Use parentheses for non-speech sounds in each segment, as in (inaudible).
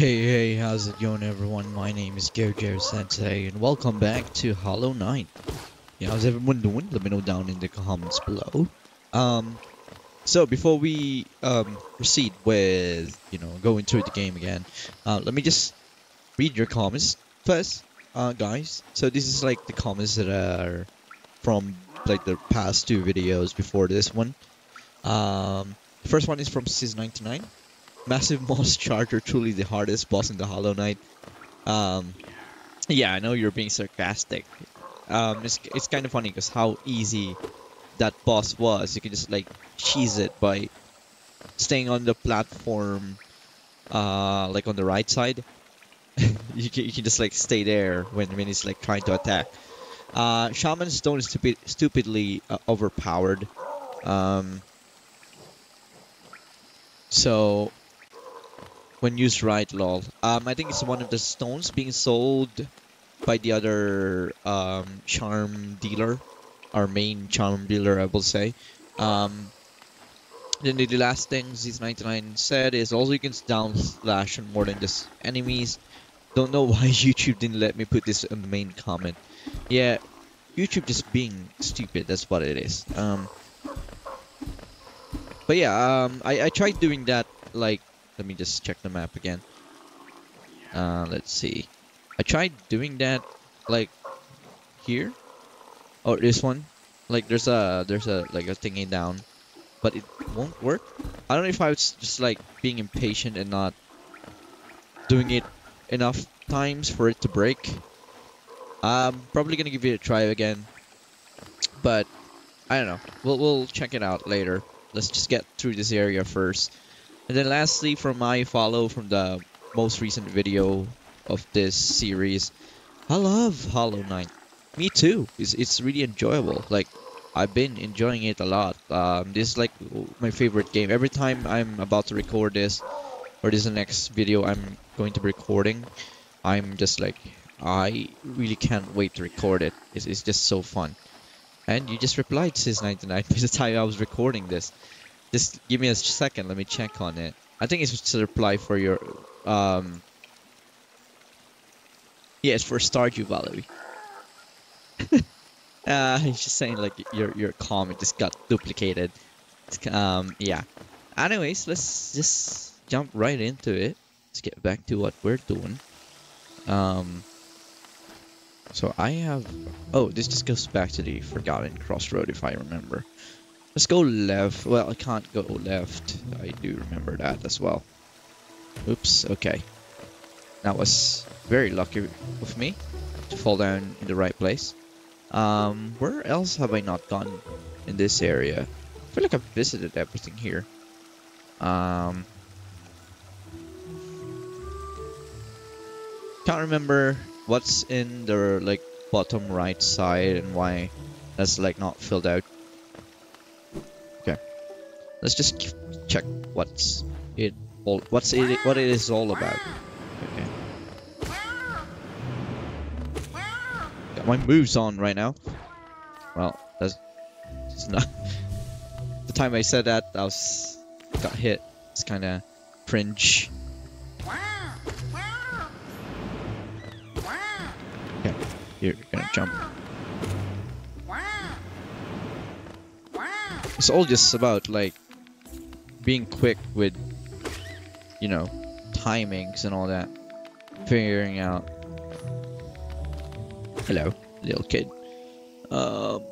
Hey, hey, how's it going, everyone? My name is Gojo Sensei, and welcome back to Hollow Knight. Yeah, how's everyone doing? Let me know down in the comments below. Um, so before we um proceed with you know going through the game again, uh, let me just read your comments first, uh, guys. So this is like the comments that are from like the past two videos before this one. Um, the first one is from Sis99. Massive Moss Charger, truly the hardest boss in the Hollow Knight. Um, yeah, I know you're being sarcastic. Um, it's, it's kind of funny because how easy that boss was. You can just like cheese it by staying on the platform, uh, like on the right side. (laughs) you can you can just like stay there when when he's like trying to attack. Uh, Shaman Stone is stupid, stupidly uh, overpowered. Um, so when used right, lol. Um, I think it's one of the stones being sold by the other um, charm dealer, our main charm dealer, I will say. Um, then the last thing Z99 said is also you can down slash on more than just enemies. Don't know (laughs) why YouTube didn't let me put this in the main comment. Yeah, YouTube just being stupid, that's what it is. Um, but yeah, um, I, I tried doing that like let me just check the map again. Uh, let's see. I tried doing that, like, here. Or oh, this one. Like, there's a, there's a, like, a thingy down. But it won't work. I don't know if I was just, like, being impatient and not doing it enough times for it to break. I'm probably gonna give it a try again. But, I don't know. We'll, we'll check it out later. Let's just get through this area first. And then lastly, from my follow from the most recent video of this series, I love Hollow Knight. Me too. It's, it's really enjoyable. Like, I've been enjoying it a lot. Um, this is like my favorite game. Every time I'm about to record this, or this is the next video I'm going to be recording, I'm just like, I really can't wait to record it. It's, it's just so fun. And you just replied, Sis99, by the time I was recording this. Just give me a second. Let me check on it. I think it's to a reply for your um. Yeah, it's for Stardew Valley. (laughs) uh, he's just saying like your your comment just got duplicated. Um, yeah. Anyways, let's just jump right into it. Let's get back to what we're doing. Um. So I have. Oh, this just goes back to the Forgotten Crossroad, if I remember. Let's go left. Well, I can't go left. I do remember that as well. Oops, okay. That was very lucky of me to fall down in the right place. Um, where else have I not gone in this area? I feel like I've visited everything here. Um, can't remember what's in the like bottom right side and why that's like not filled out Let's just check what's it all what's it what it is all about. Okay. Got my moves on right now. Well, that's it's not (laughs) the time I said that I was got hit. It's kinda cringe. Okay, you're gonna jump. It's all just about like being quick with, you know, timings and all that. Figuring out. Hello, little kid. Um,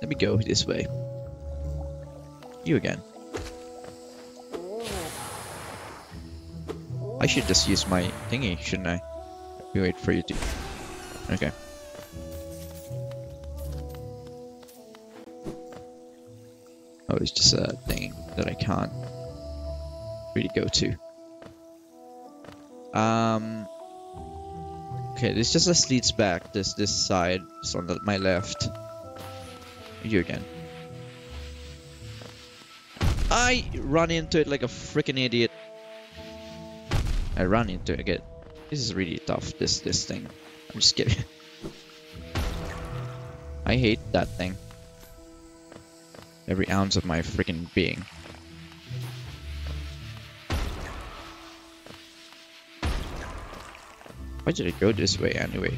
let me go this way. You again. I should just use my thingy, shouldn't I? Wait for you to. Okay. Oh, it's just a thing that I can't really go to. Um. Okay, this just leads back. This this side is on the, my left. You again. I run into it like a freaking idiot. I run into it again. This is really tough. This this thing. I'm just kidding. (laughs) I hate that thing every ounce of my freaking being. Why did it go this way anyway?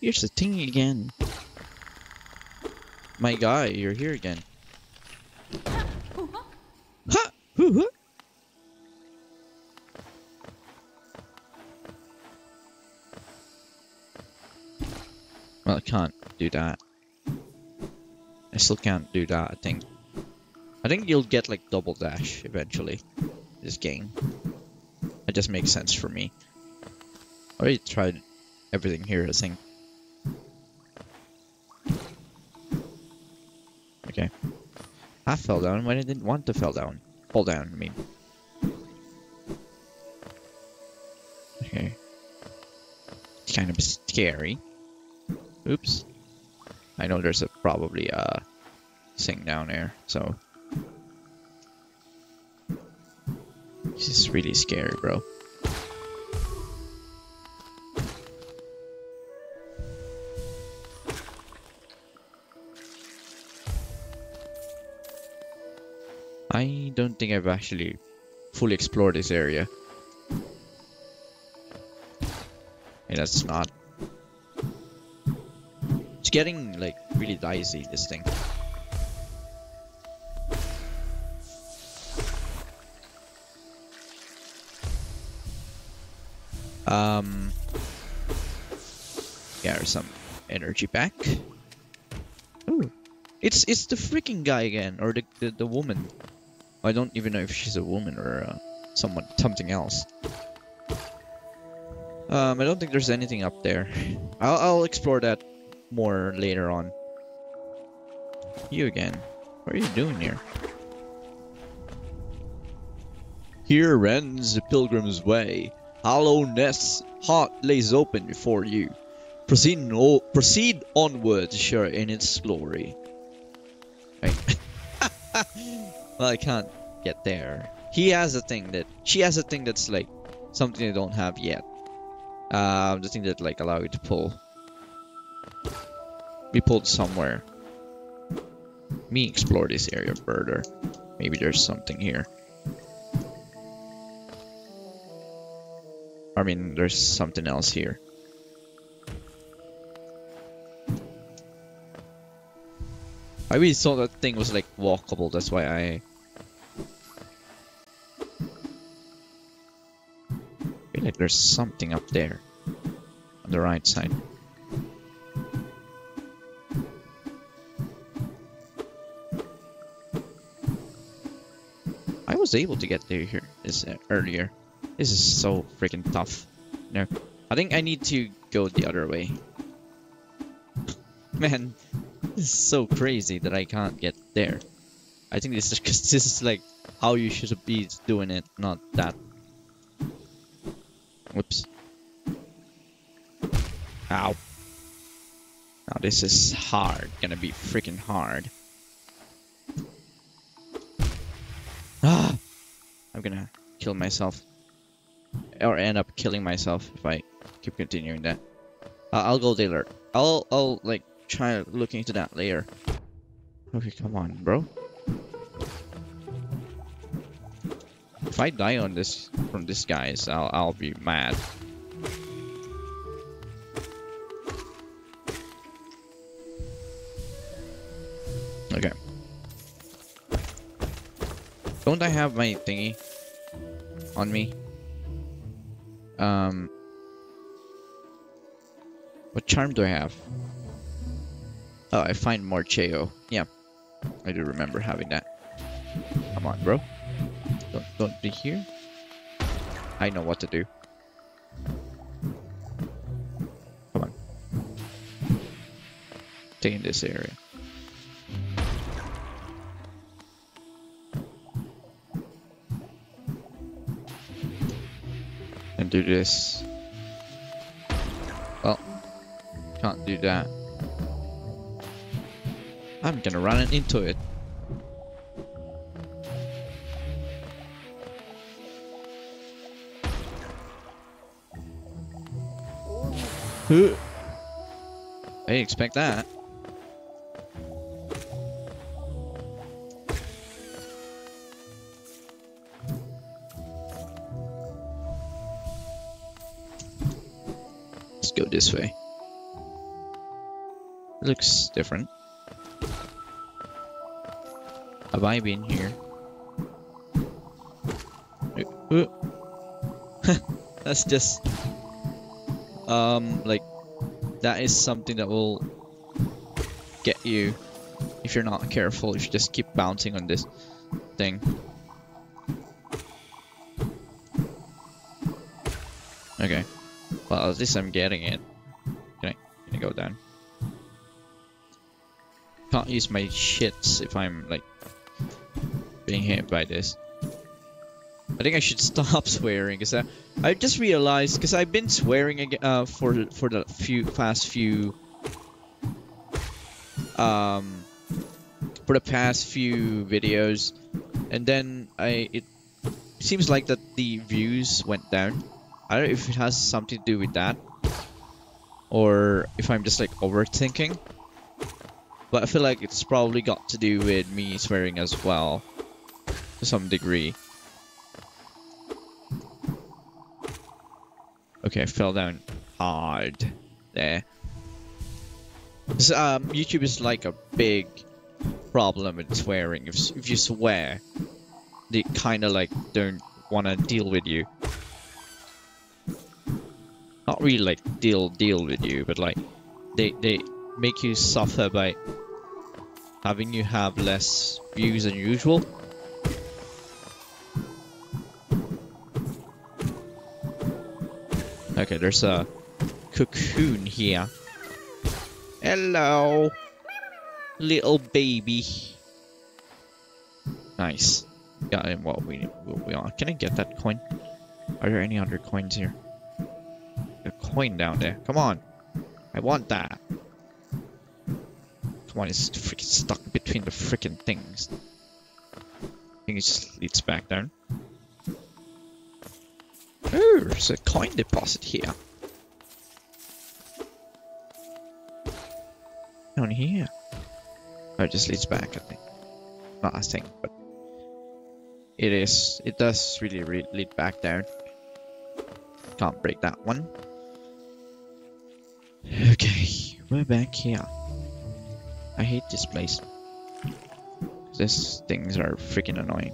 Here's the thing again. My guy, you're here again. Can't do that. I still can't do that, I think. I think you'll get like double dash eventually. This game. It just makes sense for me. I already tried everything here, I think. Okay. I fell down when I didn't want to fall down. Fall down, I mean. Okay. It's kind of scary. Oops. I know there's a probably a thing down there, so. This is really scary, bro. I don't think I've actually fully explored this area. And that's not. Getting like really dicey, this thing. Um, yeah, some energy back. Ooh, it's it's the freaking guy again, or the the, the woman. I don't even know if she's a woman or uh, someone something else. Um, I don't think there's anything up there. I'll I'll explore that more later on. You again? What are you doing here? Here ends the pilgrim's way. Hallownest's heart lays open before you. Proceed, no, proceed onward share in its glory. Right. (laughs) well, I can't get there. He has a thing that she has a thing that's like something I don't have yet. Um, the thing that like allow you to pull. Be pulled somewhere. Me explore this area further. Maybe there's something here. I mean, there's something else here. I really thought that thing was like walkable, that's why I... feel like there's something up there. On the right side. Was able to get there here this uh, earlier. This is so freaking tough. No, I think I need to go the other way. (laughs) Man, this is so crazy that I can't get there. I think this is (laughs) because this is like how you should be doing it, not that. Whoops. Ow. Now this is hard, gonna be freaking hard. Gonna kill myself or end up killing myself if I keep continuing that. Uh, I'll go there. I'll I'll like try looking into that later. Okay, come on, bro. If I die on this from this guys, I'll I'll be mad. Okay. Don't I have my thingy on me? Um, what charm do I have? Oh, I find Marcheo. Yeah, I do remember having that. Come on, bro. Don't, don't be here. I know what to do. Come on. Stay in this area. Do this. Well, can't do that. I'm gonna run into it. I didn't expect that. Go this way. Looks different. Have I been here? Uh, uh. (laughs) That's just um like that is something that will get you if you're not careful if you just keep bouncing on this thing. Okay. Well, at least I'm getting it. Can I, can I go down? Can't use my shits if I'm, like, being hit by this. I think I should (laughs) stop swearing, because I, I just realized, because I've been swearing uh, for, for the few, past few, um, for the past few videos, and then I, it seems like that the views went down. I don't know if it has something to do with that. Or if I'm just like overthinking. But I feel like it's probably got to do with me swearing as well. To some degree. Okay, I fell down hard there. So, um, YouTube is like a big problem with swearing. If, if you swear, they kind of like don't want to deal with you not really like deal deal with you, but like they they make you suffer by having you have less views than usual. Okay, there's a cocoon here. Hello, little baby. Nice. Got him what we what we want. Can I get that coin? Are there any other coins here? A coin down there. Come on. I want that. Come on, it's freaking stuck between the freaking things. I think it just leads back down. Oh, there's a coin deposit here. Down here. Oh, it just leads back, I think. Not I think, but it is. It does really re lead back down. Can't break that one. We're back here. I hate this place. These things are freaking annoying.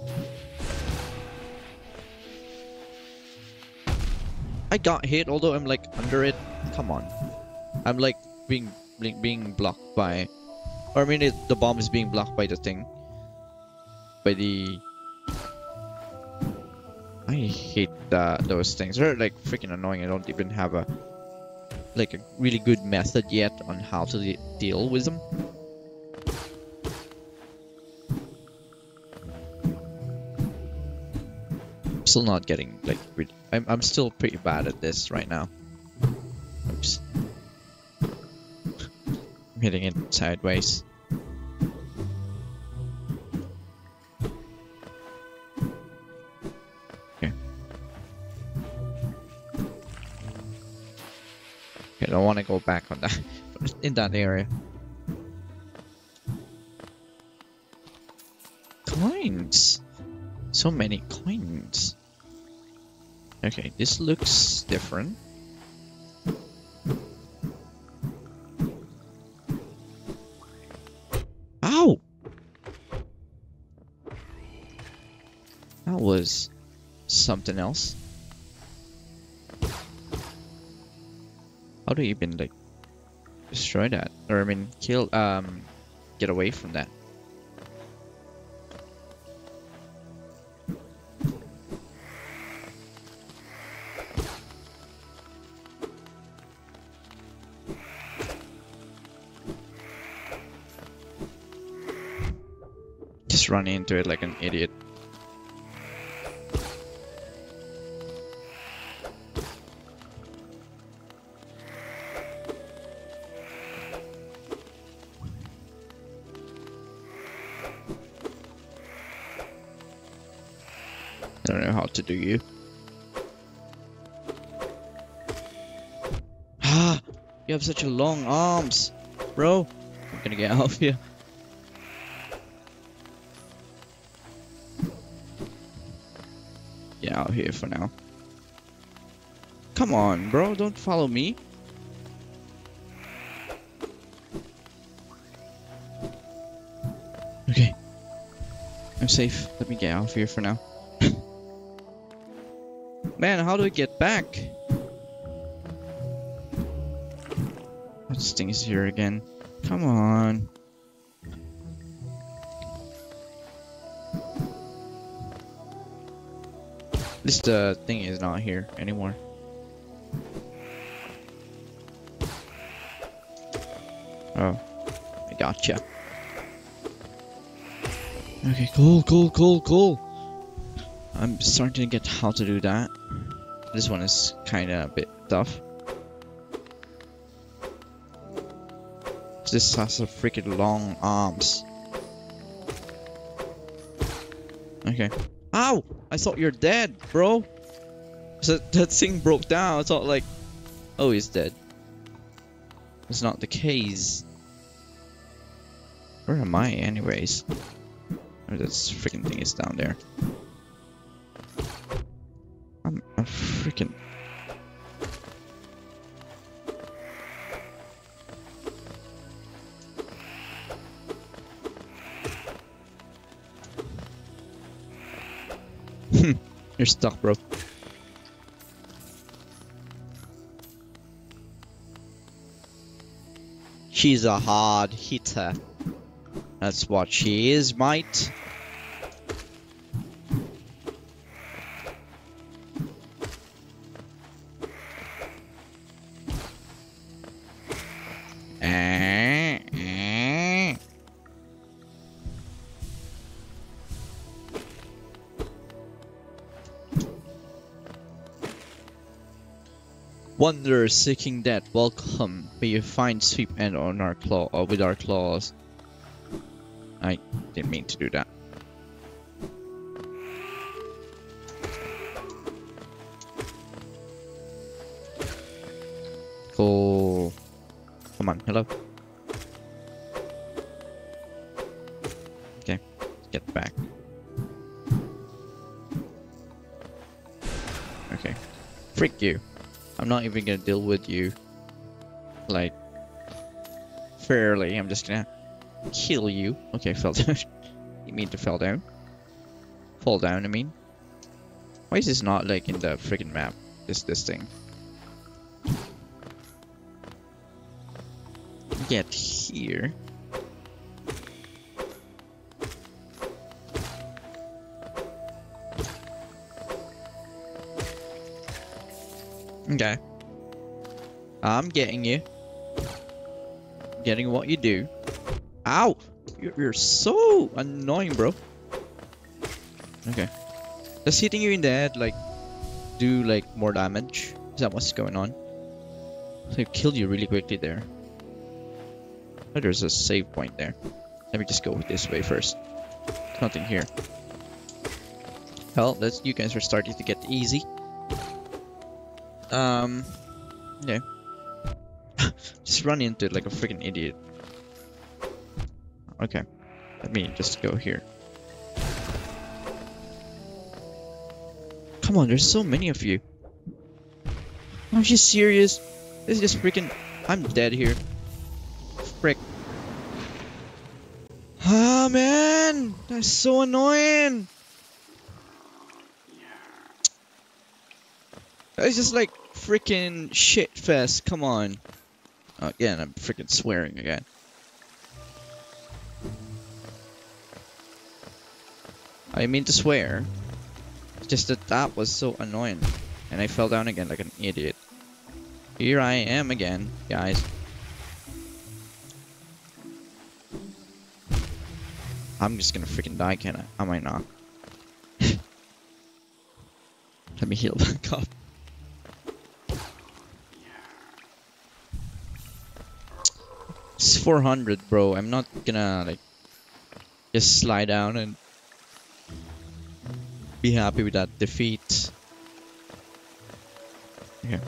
I got hit, although I'm like under it. Come on. I'm like being being blocked by, or I mean, it, the bomb is being blocked by the thing. By the. I hate uh, those things. They're like freaking annoying. I don't even have a like a really good method yet on how to de deal with them. I'm still not getting like really, I'm I'm still pretty bad at this right now. Oops. I'm hitting it sideways. Don't want to go back on that (laughs) in that area. Coins! So many coins. Okay, this looks different. Ow! That was something else. How do you even like destroy that? Or I mean kill um get away from that? Just run into it like an idiot. do you? Ah, you have such a long arms, bro. I'm gonna get out of here. Get out here for now. Come on, bro, don't follow me. Okay. I'm safe. Let me get out of here for now. Man, how do we get back? This thing is here again. Come on. Least the uh, thing is not here anymore. Oh, I gotcha. Okay, cool, cool, cool, cool. I'm starting to get how to do that. This one is kind of a bit tough. This has a freaking long arms. Okay. Ow! I thought you're dead, bro. So that thing broke down. I thought like, oh, he's dead. It's not the case. Where am I, anyways? Oh, this freaking thing is down there. You're stuck, bro. She's a hard hitter. That's what she is, mate. Wanderer seeking death, welcome. May you find sweep end on our claw or with our claws. I didn't mean to do that. Cool. Come on, hello. Okay, get back. Okay. Freak you. I'm not even gonna deal with you. Like, fairly. I'm just gonna kill you. Okay, fell down. (laughs) you mean to fell down? Fall down, I mean. Why is this not like in the freaking map? This this thing. Get here. Okay. I'm getting you. Getting what you do. Ow! You're, so annoying, bro. Okay. Does hitting you in the head, like, do, like, more damage? Is that what's going on? It killed you really quickly there. Oh, there's a save point there. Let me just go this way first. There's nothing here. Well, that's you guys are starting to get easy. Um, yeah. (laughs) just run into it like a freaking idiot. Okay, let me just go here. Come on, there's so many of you. Are you serious? This is just freaking... I'm dead here. Frick. Ah, man! That's so annoying! It's just like freaking shit fest. Come on. Oh, again, I'm freaking swearing again. I mean to swear. Just that that was so annoying. And I fell down again like an idiot. Here I am again, guys. I'm just gonna freaking die, can I? I might not. (laughs) Let me heal back (laughs) up. 400, bro. I'm not gonna, like, just slide down and be happy with that defeat. Here.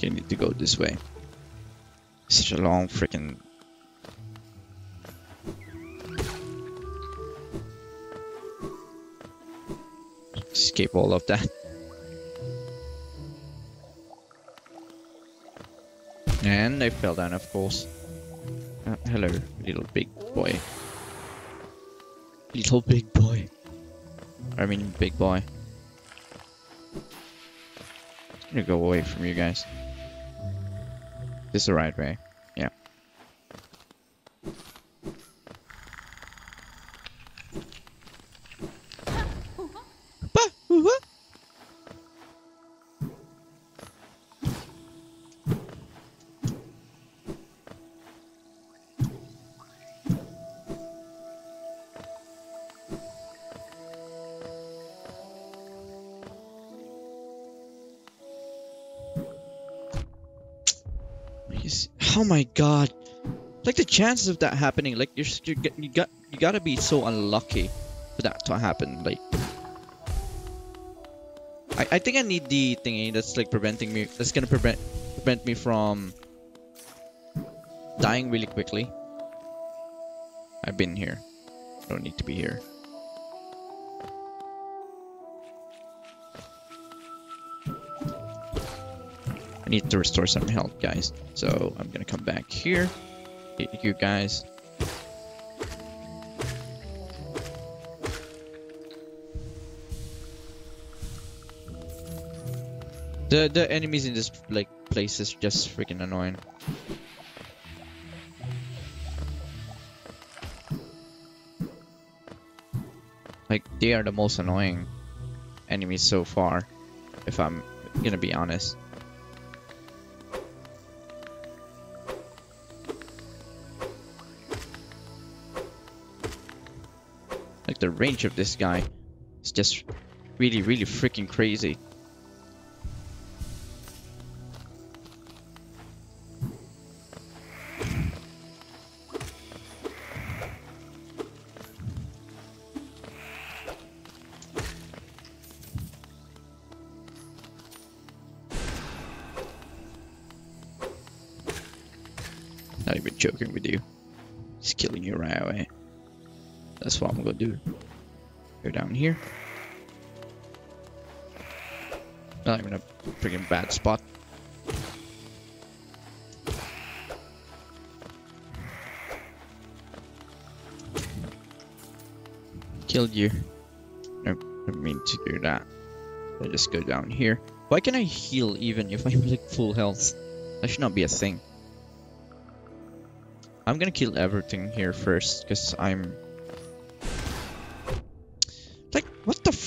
You need to go this way. Such a long freaking. Escape all of that. And I fell down, of course. Uh, hello, little big boy. Little big boy. I mean, big boy. I'm gonna go away from you guys. This is the right way. Chances of that happening, like you're, you get you got you gotta be so unlucky for that to happen. Like I, I think I need the thingy that's like preventing me that's gonna prevent prevent me from dying really quickly. I've been here. I don't need to be here. I need to restore some health, guys. So I'm gonna come back here. You guys. The the enemies in this like place is just freaking annoying. Like they are the most annoying enemies so far, if I'm gonna be honest. The range of this guy is just really, really freaking crazy. Not even joking with you. He's killing you right away. That's what I'm gonna do. Go down here. Not even a freaking bad spot. Killed you. Nope, didn't mean to do that. I just go down here. Why can I heal even if I'm like full health? That should not be a thing. I'm gonna kill everything here first, because I'm...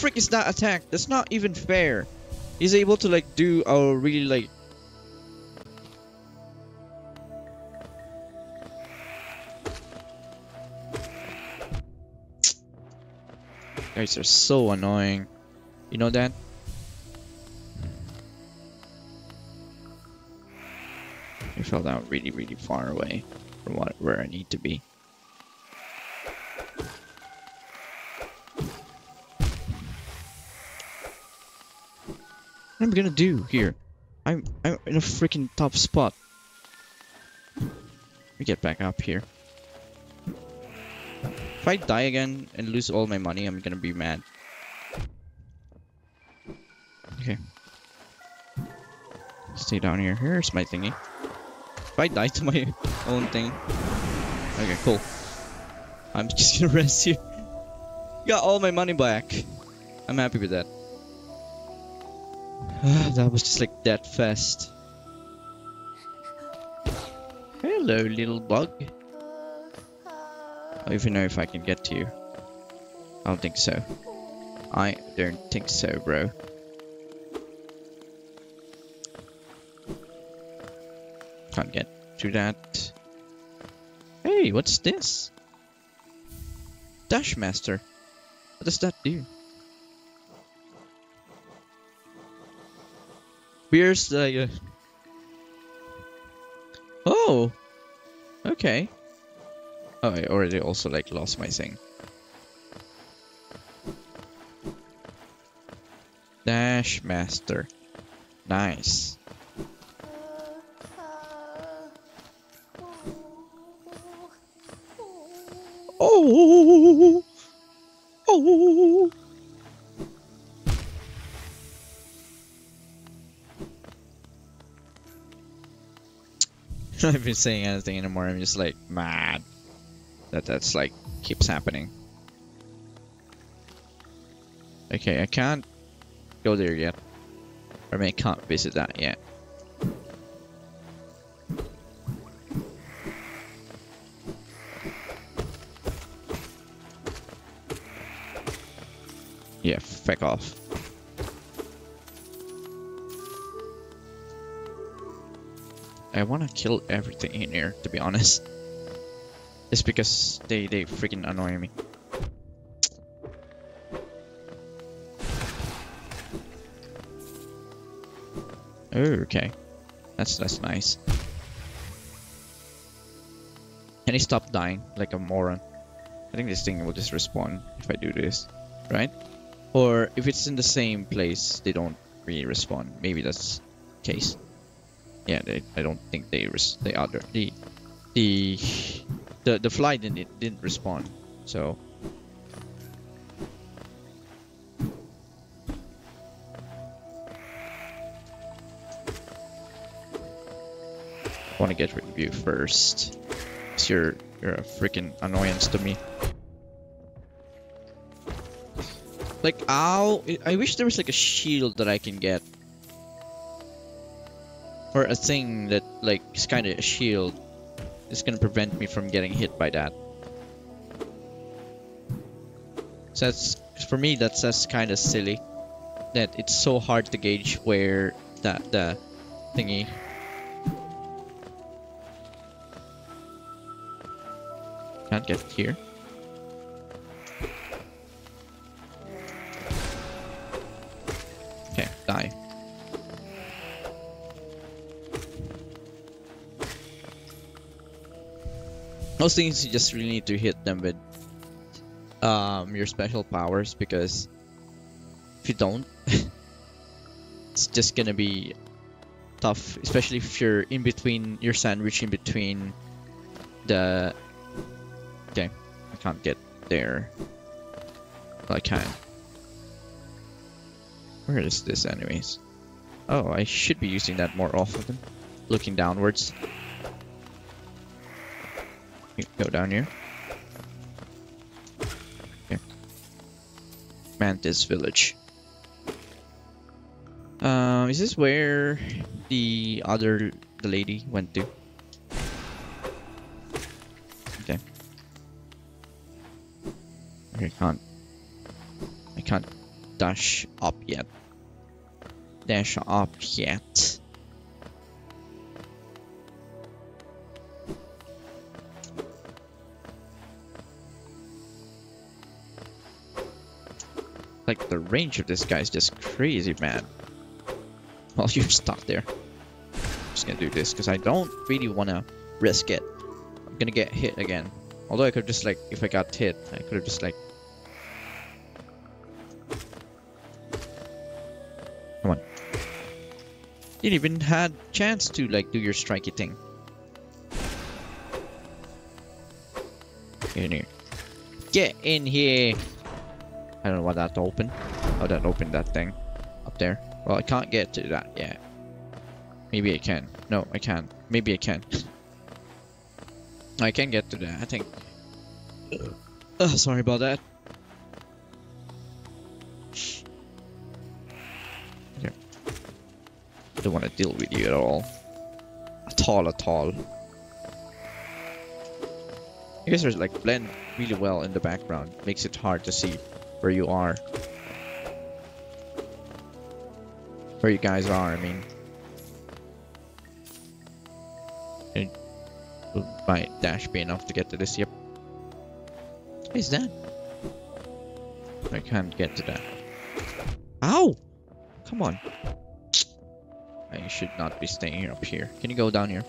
frick is that attack? That's not even fair. He's able to like do a really like... Guys are so annoying. You know that? I fell down really, really far away from what, where I need to be. Gonna do here? I'm I'm in a freaking top spot. Let me get back up here. If I die again and lose all my money, I'm gonna be mad. Okay. Stay down here. Here's my thingy. If I die to my (laughs) own thing. Okay, cool. I'm (laughs) just gonna rest here. Got all my money back. I'm happy with that. (sighs) that was just like that fast. Hello, little bug. I don't even know if I can get to you. I don't think so. I don't think so, bro. Can't get to that. Hey, what's this? Dash Master. What does that do? The... Uh... Oh! Okay. Oh, I already also like lost my thing. Dash Master. Nice. Oh! (laughs) not even saying anything anymore. I'm just like mad that that's like keeps happening. Okay, I can't go there yet. I mean, I can't visit that yet. Yeah, feck off. I want to kill everything in here, to be honest. It's because they, they freaking annoy me. Oh, okay. That's that's nice. Can he stop dying like a moron? I think this thing will just respawn if I do this, right? Or if it's in the same place, they don't really respawn. Maybe that's the case. Yeah, they, I don't think they res the other the the the the fly didn't didn't respawn. So I want to get rid of you first. Cause you're you're a freaking annoyance to me. Like, ow! I wish there was like a shield that I can get. Or a thing that like is kind of a shield. is gonna prevent me from getting hit by that. So that's for me. That's that's kind of silly. That it's so hard to gauge where that the thingy Can't get here. Most things you just really need to hit them with um, your special powers because if you don't, (laughs) it's just gonna be tough, especially if you're in between, you're sandwiched in between the Okay, I can't get there. Well, I can. Where is this anyways? Oh, I should be using that more often. Looking downwards. Go down here. Okay. Mantis Village. Um, is this where the other the lady went to? Okay. I can't. I can't dash up yet. Dash up yet. Like the range of this guy is just crazy, man. (laughs) Well, you're stuck there. I'm just gonna do this because I don't really want to risk it. I'm gonna get hit again. Although I could just like, if I got hit, I could have just like Come on. You didn't even had chance to like do your strikey thing. Get in here. Get in here! I don't why that opened. Oh, that opened that thing up there. Well, I can't get to that yet. Maybe I can. No, I can't. Maybe I can. (laughs) I can get to that, I think. Sorry about that. I don't want to deal with you at all. At all, at all. You guys are like blend really well in the background. Makes it hard to see where you are. Where you guys are, I mean. Will my dash be enough to get to this? Yep. Is that? I can't get to that. Ow! Come on. I should not be staying up here. Can you go down here?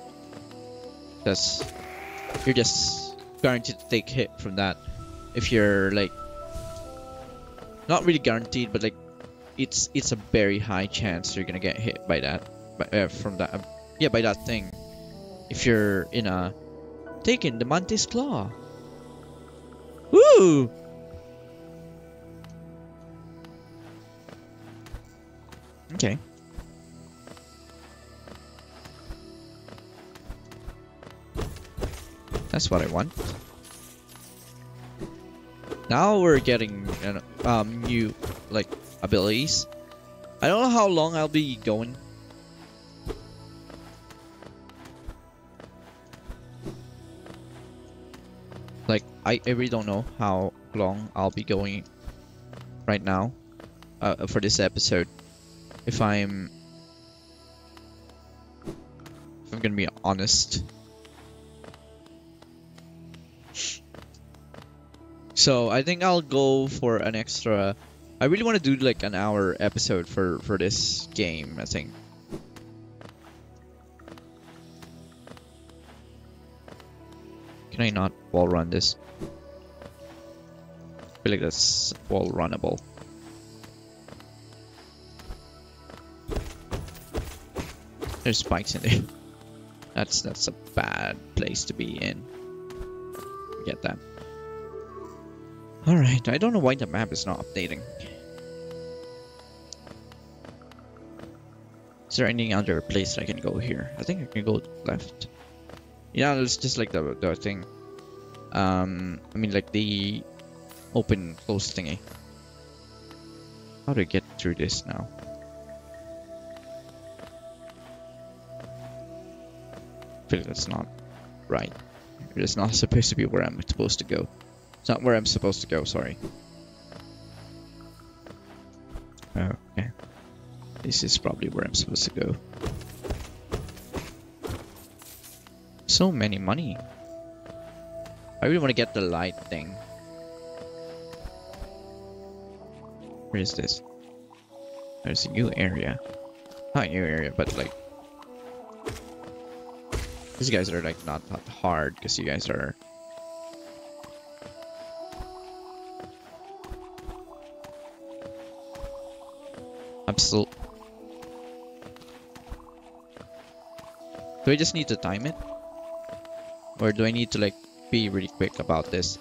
Because you're just guaranteed to take hit from that. If you're like not really guaranteed, but like it's it's a very high chance you're gonna get hit by that, by, uh, from that. Uh, yeah, by that thing. If you're in a taking the mantis claw. Woo! Okay. That's what I want. Now we're getting um new like abilities. I don't know how long I'll be going. Like I, I really don't know how long I'll be going right now uh, for this episode. If I'm if I'm gonna be honest. So I think I'll go for an extra. I really want to do like an hour episode for for this game. I think. Can I not wall run this? I feel like that's wall runnable. There's spikes in there. (laughs) That's that's a bad place to be in. Get that. Alright, I don't know why the map is not updating. Is there any other place I can go here? I think I can go left. Yeah, it's just like the, the thing. Um, I mean like the open close thingy. How do I get through this now? I feel like that's not right. It's not supposed to be where I'm supposed to go. It's not where I'm supposed to go, sorry. Okay. This is probably where I'm supposed to go. So many money. I really want to get the light thing. Where is this? There's a new area. Not a new area, but like... These guys are like not that hard because you guys are Absolute. Do I just need to time it? Or do I need to like be really quick about this?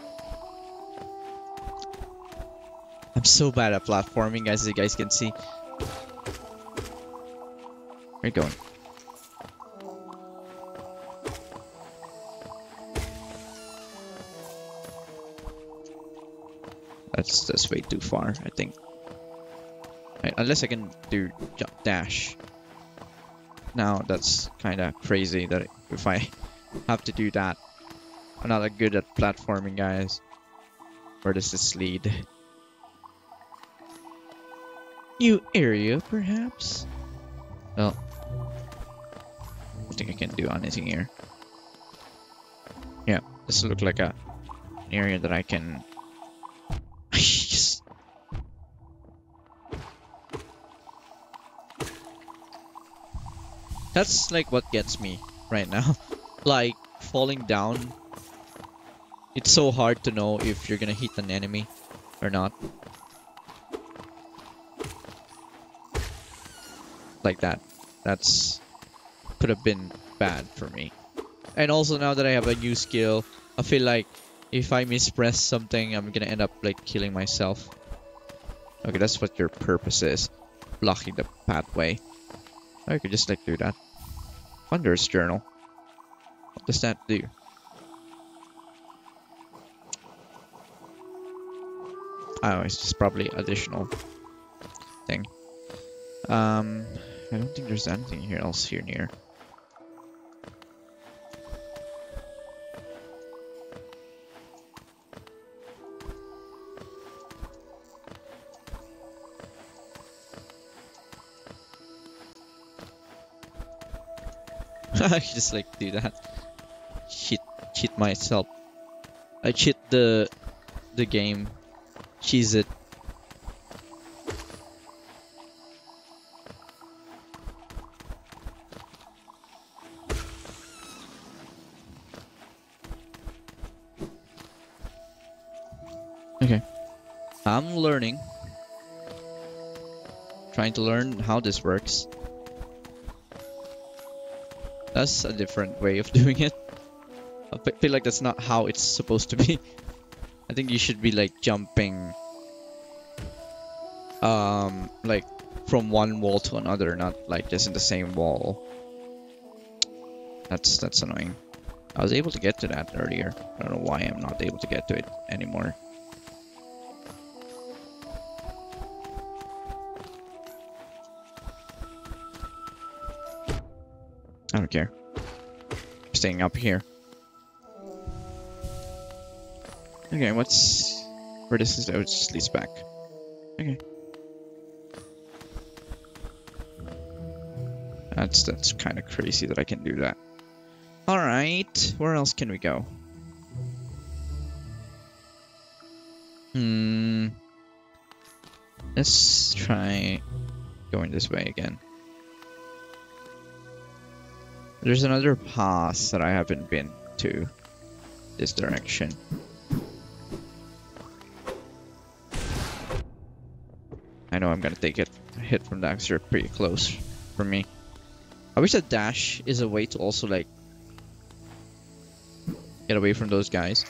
I'm so bad at platforming as you guys can see. Where are you going? That's that's way too far, I think. Unless I can do jump dash. Now that's kind of crazy that if I (laughs) have to do that. I'm not that good at platforming, guys. Where does this lead? New area, perhaps? Well, I don't think I can do anything here. Yeah, this looks like a an area that I can That's like what gets me right now. (laughs) like falling down. It's so hard to know if you're gonna hit an enemy or not. Like that. That's could have been bad for me. And also now that I have a new skill, I feel like if I mispress something, I'm gonna end up like killing myself. Okay, that's what your purpose is. Blocking the pathway. I could just like do that. Wanderer's Journal. What does that do? Oh, it's just probably additional thing. Um, I don't think there's anything here else here near. (laughs) I just like do that. Cheat, cheat myself. I cheat the the game. Cheese it. Okay. I'm learning. Trying to learn how this works. That's a different way of (laughs) doing it. I feel like that's not how it's supposed to be. (laughs) I think you should be like jumping um like from one wall to another, not like just in the same wall. That's that's annoying. I was able to get to that earlier. I don't know why I'm not able to get to it anymore. I don't care. Staying up here. Okay, what's... Where this is... Oh, it just leads back. Okay. That's that's kind of crazy that I can do that. All right, where else can we go? Hmm. Let's try going this way again. There's another path that I haven't been to this direction. I know I'm gonna take it a hit from the because pretty close for me. I wish that dash is a way to also like get away from those guys.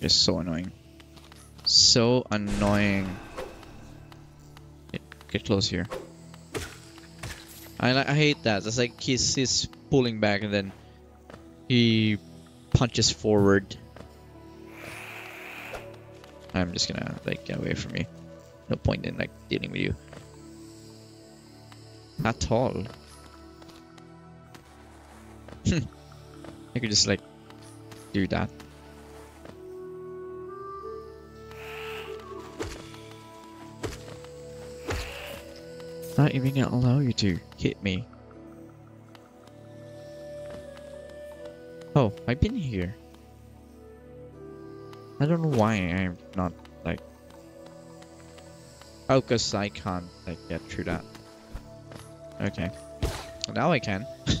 It's so annoying. So annoying. Get, close here. I I hate that. It's like he's he's pulling back and then he punches forward. I'm just gonna like get away from me. No point in like dealing with you. At all. (laughs) I could just like do that. Not even gonna allow you to hit me. Oh, I've been here. I don't know why I'm not like. Oh, cause I can't like get through that. Okay, now I can. (laughs)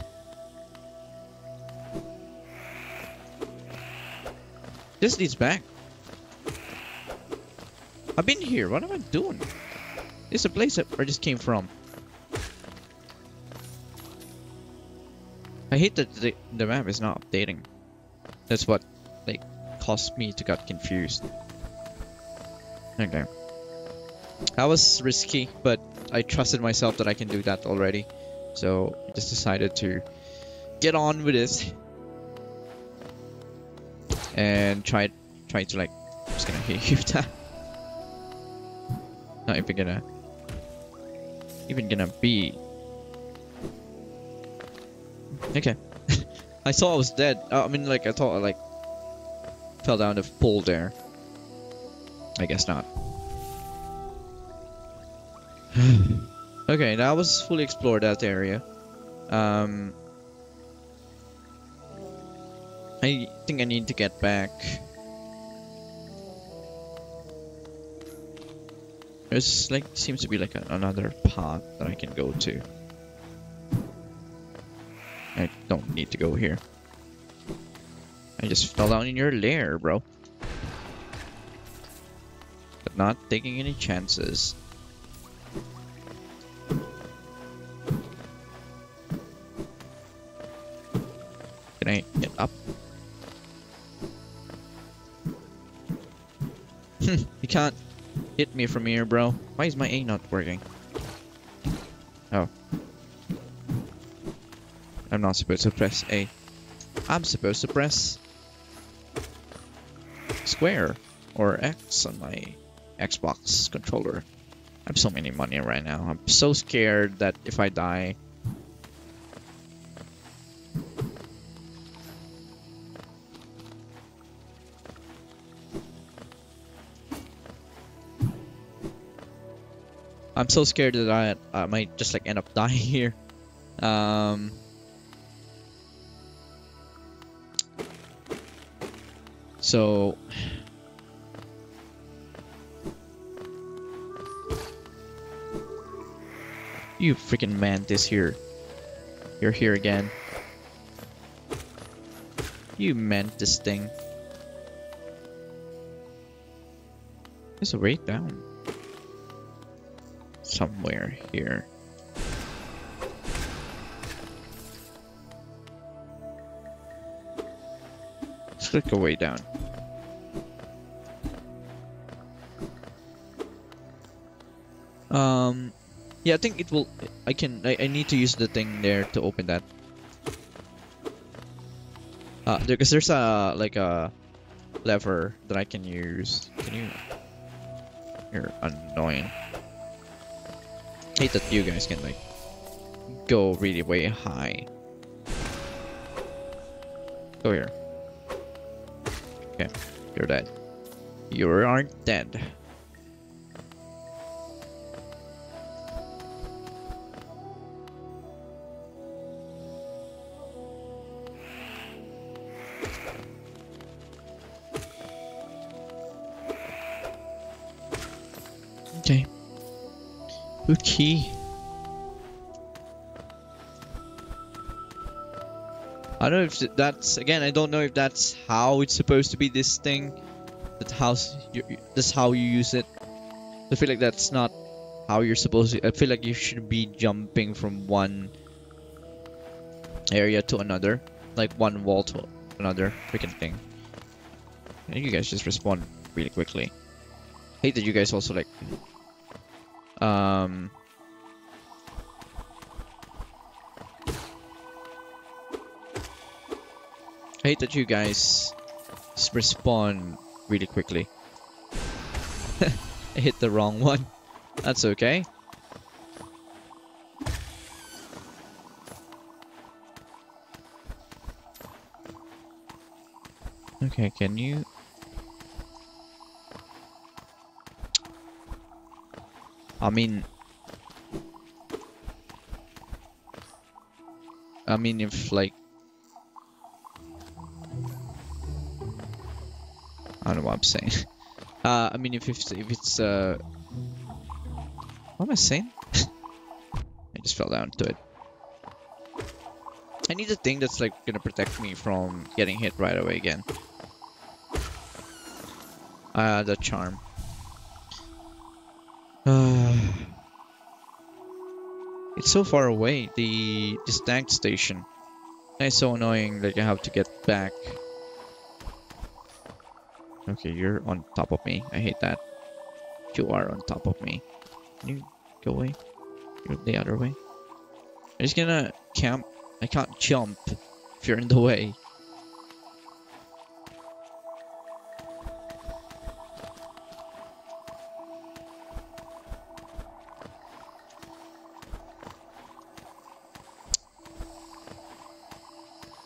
this leads back. I've been here. What am I doing? This is a place that I just came from. I hate that the, the map is not updating. That's what like caused me to get confused. Okay. That was risky, but I trusted myself that I can do that already. So I just decided to get on with this. And try try to like I'm just gonna (laughs) hit you that. Not even gonna even gonna be Okay. (laughs) I thought I was dead. Uh, I mean, like, I thought I, like, fell down the pool there. I guess not. (sighs) okay, now I was fully explored, that area. Um, I think I need to get back. There's, like, seems to be, like, a, another path that I can go to. I don't need to go here. I just fell down in your lair, bro. But not taking any chances. Can I get up? (laughs) you can't hit me from here, bro. Why is my A not working? Oh. I'm not supposed to press A. I'm supposed to press square or X on my Xbox controller. I have so many money right now. I'm so scared that if I die... I'm so scared that I, I might just like end up (laughs) dying here. Um... So You freaking mantis here. You're here again. You mantis thing. There's a way down. Somewhere here. Let's a way down. Um, Yeah, I think it will. I can. I, I need to use the thing there to open that. Uh, because there's a like a lever that I can use. Can you? You're annoying. Hate that you guys can like go really way high. Go here. Okay, you're dead. You aren't dead. Okay. I don't know if that's again. I don't know if that's how it's supposed to be. This thing, that. You, that's how you use it. I feel like that's not how you're supposed to. I feel like you should be jumping from one area to another, like one wall to another freaking thing. Think you guys just respond really quickly. Hate that you guys also like um I hate that you guys respawn really quickly. (laughs) I hit the wrong one. That's okay. Okay, can you... I mean... I mean, if like... what I'm saying. (laughs) Uh, I mean, if it's, if it's, uh... What am I saying? (laughs) I just fell down to it. I need a thing that's like gonna protect me from getting hit right away again. Uh, the charm. Uh, (sighs) it's so far away, the, the stag station. It's so annoying that I have to get back. Okay, you're on top of me. I hate that. You are on top of me. Can you go away? You're the other way. I'm just gonna camp. I can't jump if you're in the way.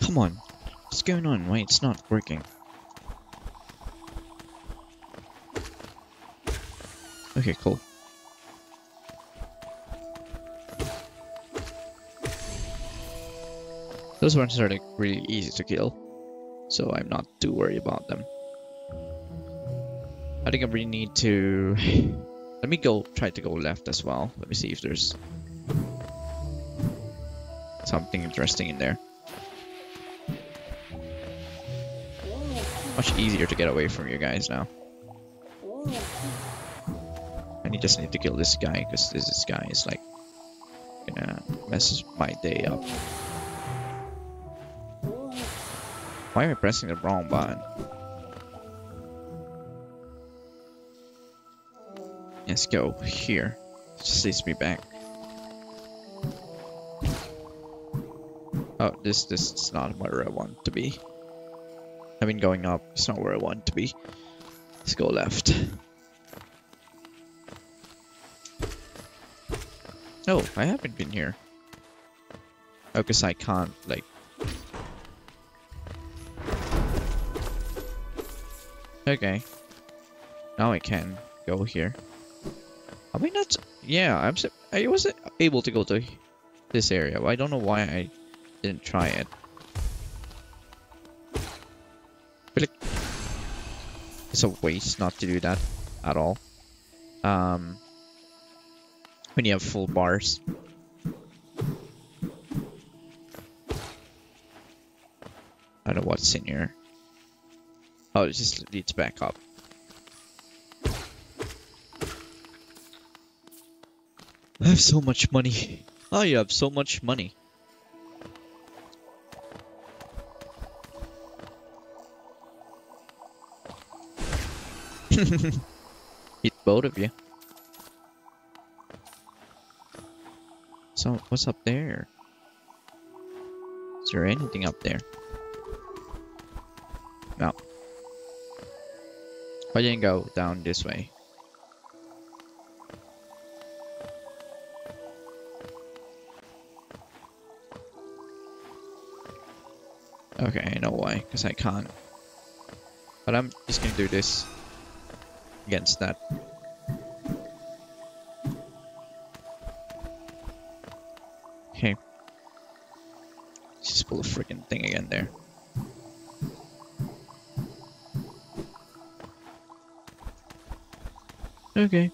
Come on. What's going on? Why it's not working? Okay, cool. Those ones are like really easy to kill, so I'm not too worried about them. I think I really need to... (laughs) Let me go try to go left as well. Let me see if there's something interesting in there. Much easier to get away from you guys now. Just need to kill this guy because this, this guy is like gonna mess my day up. Why am I pressing the wrong button? Let's go here. Just leads me back. Oh, this this is not where I want to be. I mean, going up It's not where I want to be. Let's go left. I haven't been here. Oh, because I can't, like... Okay. Now I can go here. Am I not... Yeah, I'm... I wasn't able to go to this area. I don't know why I didn't try it. It's a waste not to do that at all. Um, when you have full bars. I don't know what's in here. Oh, it just leads back up. I have so much money. Oh, you have so much money. (laughs) Hit both of you. So what's up there? Is there anything up there? No. I didn't go down this way. Okay, I know why, because I can't. But I'm just gonna do this against that. Just pull a freaking thing again there. Okay.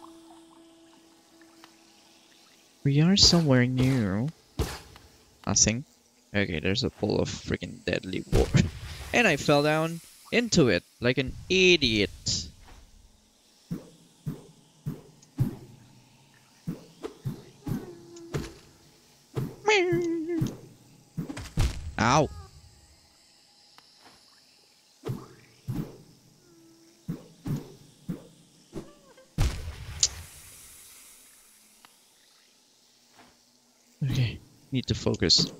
We are somewhere new. I think. Okay, there's a pool of freaking deadly water. (laughs) and I fell down into it like an idiot. Ow. Okay, need to focus.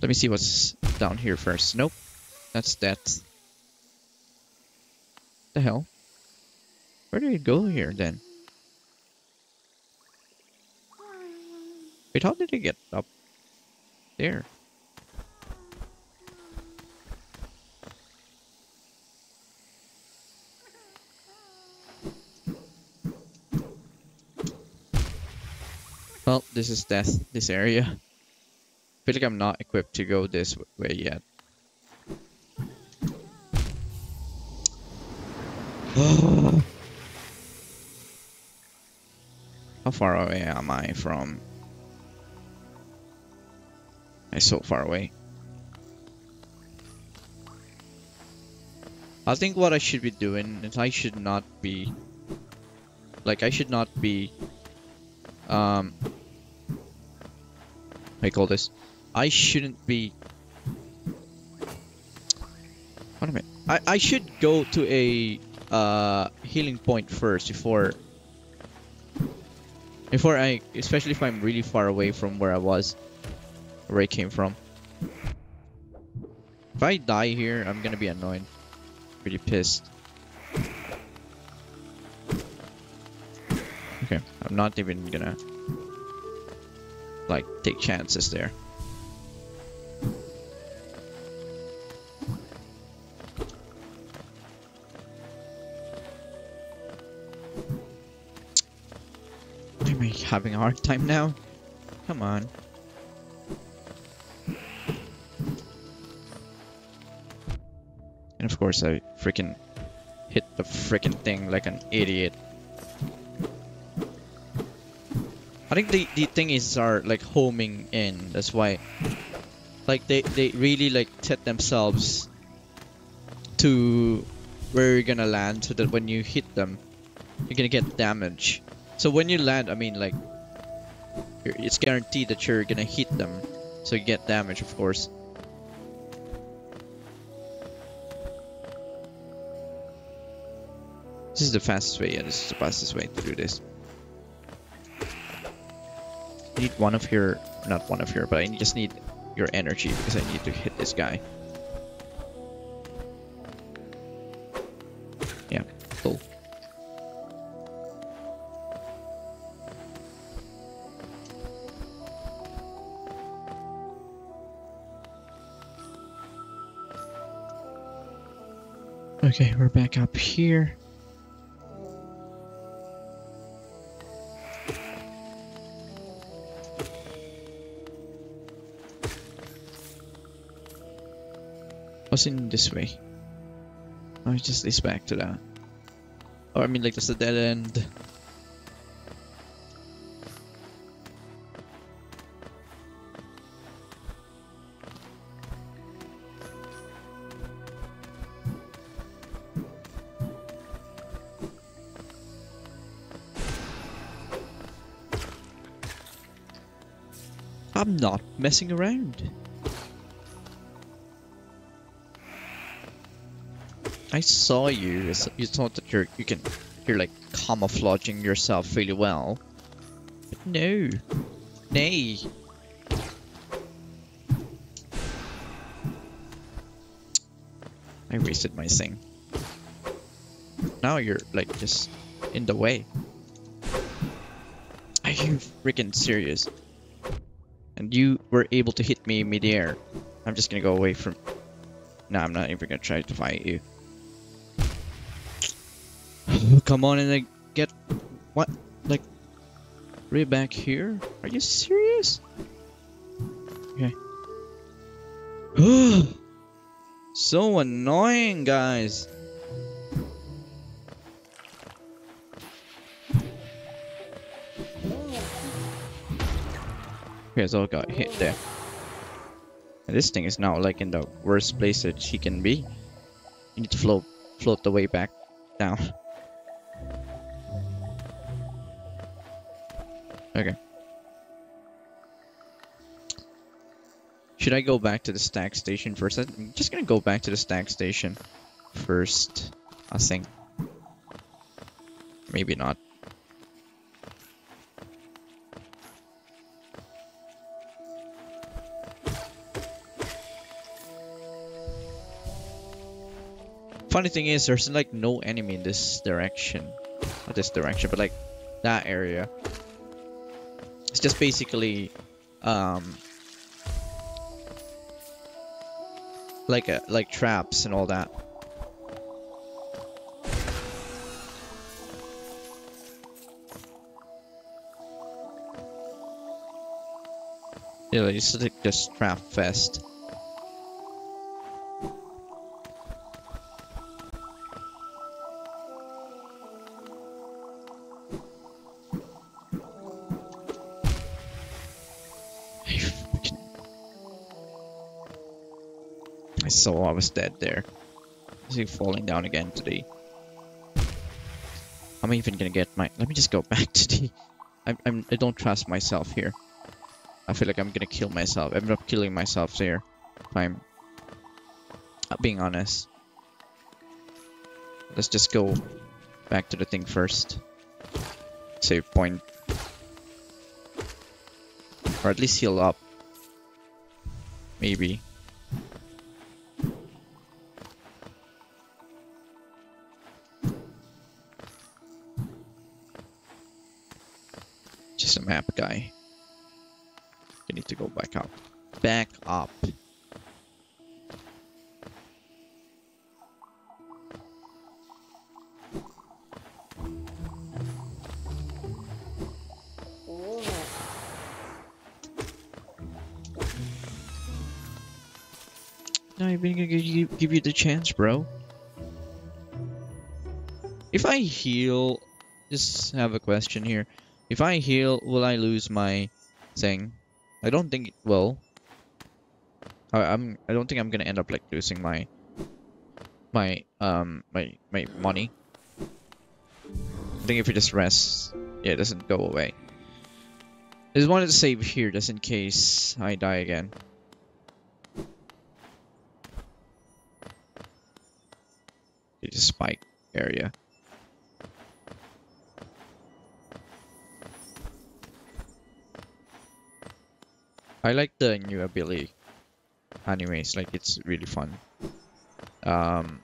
Let me see what's down here first. Nope. That's that. The hell? Where did it go here then? Wait, how did it get up there? Well, this is death, this area. I feel like I'm not equipped to go this way yet. (sighs) How far away am I from... I'm so far away. I think what I should be doing is I should not be... Like, I should not be... Um... You call this? I shouldn't be... What a minute. I, I should go to a uh, healing point first before before I especially if I'm really far away from where I was where I came from if I die here I'm gonna be annoyed pretty pissed okay I'm not even gonna like take chances there Am I having a hard time now? Come on. And of course I freaking hit the freaking thing like an idiot. I think the, the thing is are like homing in. That's why like they, they really like set themselves to where you're gonna land so that when you hit them you're gonna get damage. So when you land, I mean like, it's guaranteed that you're gonna hit them, so you get damage, of course. This is the fastest way, yeah, this is the fastest way to do this. Need one of your, not one of your, but I just need your energy because I need to hit this guy. Yeah, cool. Okay, we're back up here. What's in this way? Oh, it just leads back to that. Or I mean, like, that's a dead end. I'm not messing around. I saw you. You thought that you're you can you're like camouflaging yourself really well. But no. Nay. I wasted my thing. Now you're like just in the way. Are you freaking serious? And you were able to hit me midair. I'm just gonna go away from. No, I'm not even gonna try to fight you. Come on and like get what like right back here? Are you serious? Okay. (gasps) so annoying, guys. Okay, so I got hit there. And this thing is now like in the worst place that she can be. You need to float float the way back down. Should I go back to the stag station first? I'm just gonna go back to the stag station first, I think. Maybe not. Funny thing is, there's like no enemy in this direction. Not this direction, but like that area. It's just basically um like a, like traps and all that. Yeah, it's like just trap fest. Saw I was dead there. Is he falling down again today? I'm even gonna get my. Let me just go (laughs) back to the. I'm, I'm. I don't trust myself here. I feel like I'm gonna kill myself. I end up killing myself there. If I'm uh, being honest. Let's just go back to the thing first. Save point. Or at least heal up. Maybe. Map guy. You need to go back up. Back up. Not even gonna give you the chance, bro. If I heal, just have a question here. If I heal, will I lose my thing? I don't think it will. I, I'm. I don't think I'm gonna end up like losing my my um my my money. I think if it just rests, yeah, it doesn't go away. I just wanted to save here just in case I die again. It's a spike area. I like the new ability. Anyways, like it's really fun. Um,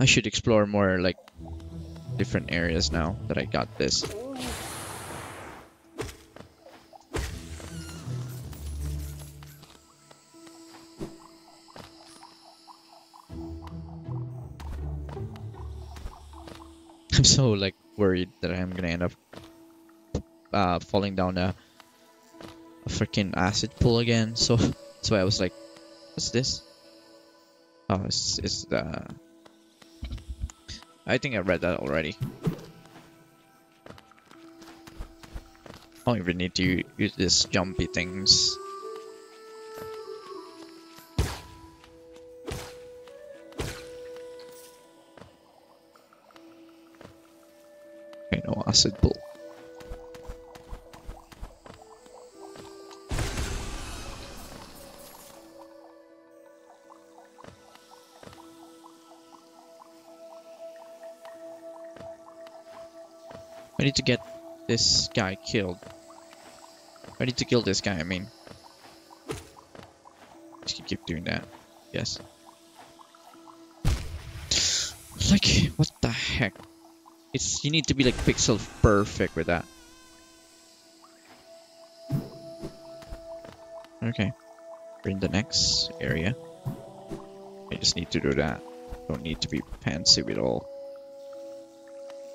I should explore more like different areas now that I got this. (laughs) I'm so like worried that I'm gonna end up uh, falling down a a freaking acid pool again. (laughs) So that's why I was like, "What's this?" Oh, it's it's the. I think I read that already. I don't even need to use this jumpy things. Okay, no acid pool. Need to get this guy killed. I need to kill this guy, I mean. Just keep doing that. Yes. Like, what the heck? It's you need to be like pixel perfect with that. Okay. We're in the next area. I just need to do that. Don't need to be fancy with all.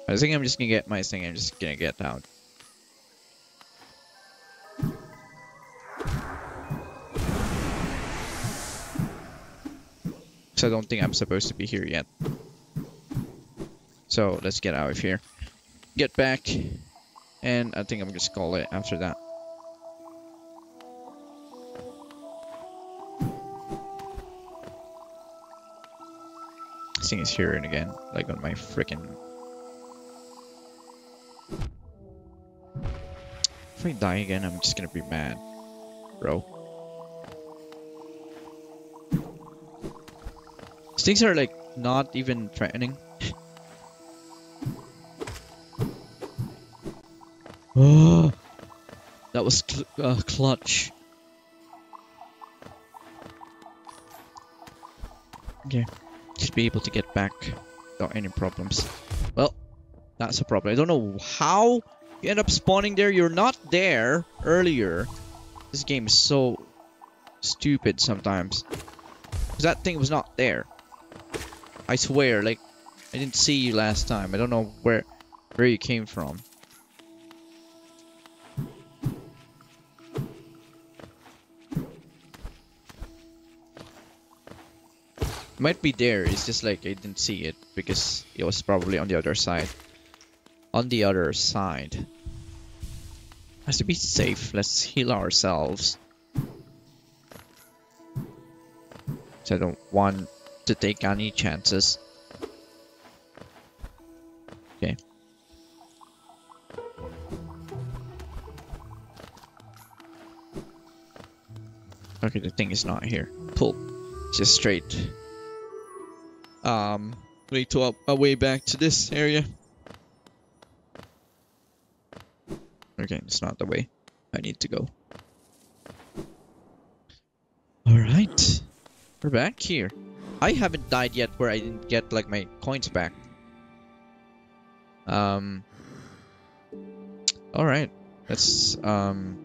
I think I'm just gonna get my thing, I'm just gonna get out. So I don't think I'm supposed to be here yet. So let's get out of here. Get back. And I think I'm just gonna call it after that. This thing is here and again, like on my freaking. I die again, I'm just gonna be mad, bro. These things are like not even threatening. Oh, (gasps) that was cl uh, clutch. Okay, should be able to get back without any problems. Well, that's a problem. I don't know how you end up spawning there. You're not there earlier. This game is so stupid sometimes. Because that thing was not there. I swear, like, I didn't see you last time. I don't know where where you came from. might be there, it's just like I didn't see it because it was probably on the other side. On the other side. Has to be safe, let's heal ourselves. So I don't want to take any chances. Okay. Okay, the thing is not here. Pull. Just straight um, way to up, a way back to this area. Okay, it's not the way I need to go. Alright, we're back here. I haven't died yet where I didn't get like my coins back. Um, alright, let's, um,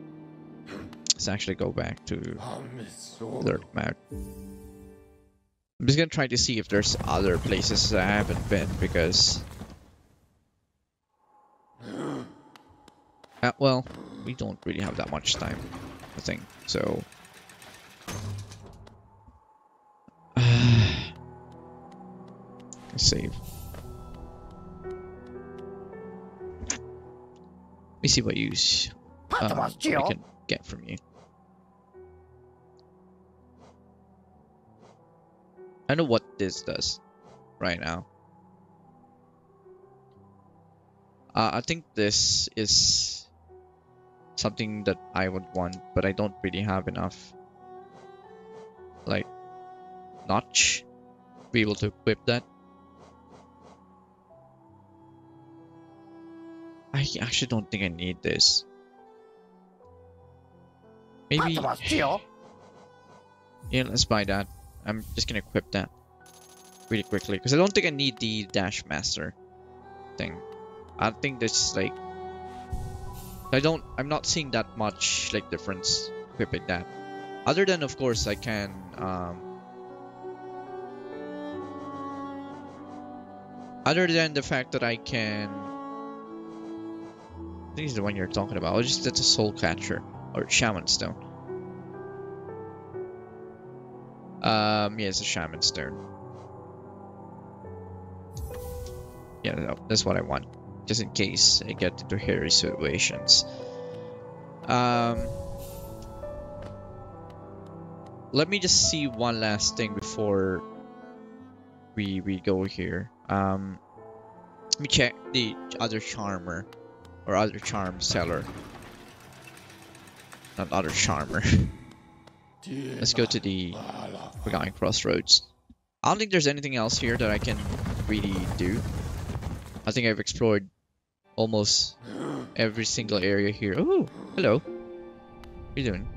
let's actually go back to the map. I'm just gonna try to see if there's other places I haven't been because... Uh, well, we don't really have that much time, I think, so... (sighs) save. Let me see what use um, I can get from you. I know what this does right now. Uh, I think this is something that I would want, but I don't really have enough like notch to be able to equip that. I actually don't think I need this. Maybe. (sighs) Yeah, let's buy that. I'm just gonna equip that really quickly because I don't think I need the dash master thing. I think this is like I don't I'm not seeing that much like difference equipping that. Other than of course I can um other than the fact that I can I think it's the one you're talking about. It's just that's a soul catcher or shaman stone. Um, yeah, it's a shaman stone. Yeah, no, that's what I want. Just in case I get into hairy situations. Um, let me just see one last thing before we we go here. Um, let me check the other charmer or other charm seller. Not other charmer. (laughs) Let's go to the Forgotten Crossroads. I don't think there's anything else here that I can really do. I think I've explored almost every single area here. Oh, hello. What are you doing?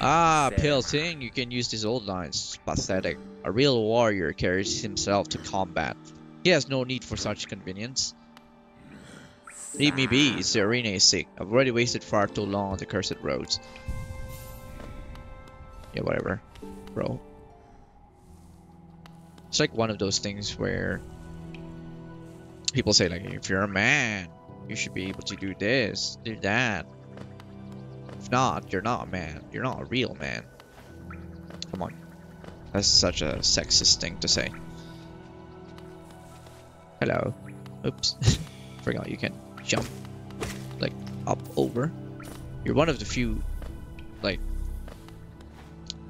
Ah, Pale Thing, you can use these old lines. Pathetic. A real warrior carries himself to combat. He has no need for such convenience. Leave me be, it's the arena is sick. I've already wasted far too long on the cursed roads. Yeah, whatever, bro. It's like one of those things where people say like, if you're a man, you should be able to do this, do that. If not, you're not a man. You're not a real man. Come on. That's such a sexist thing to say. Hello. Oops. (laughs) Forgot you can jump like up over. You're one of the few like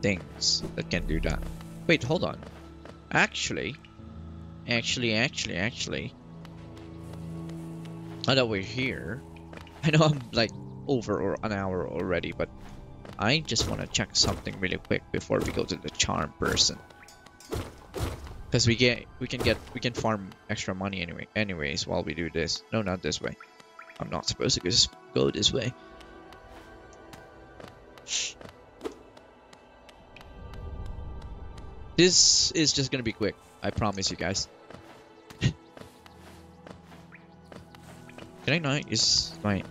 things that can do that. Wait, hold on. Actually, actually, actually, actually. Now that we're here, I know I'm like over or an hour already, but I just want to check something really quick before we go to the charm person. Because we get, we can get, we can farm extra money anyway, anyways while we do this. No, not this way. I'm not supposed to just go this way. This is just gonna be quick. I promise you guys. I not use my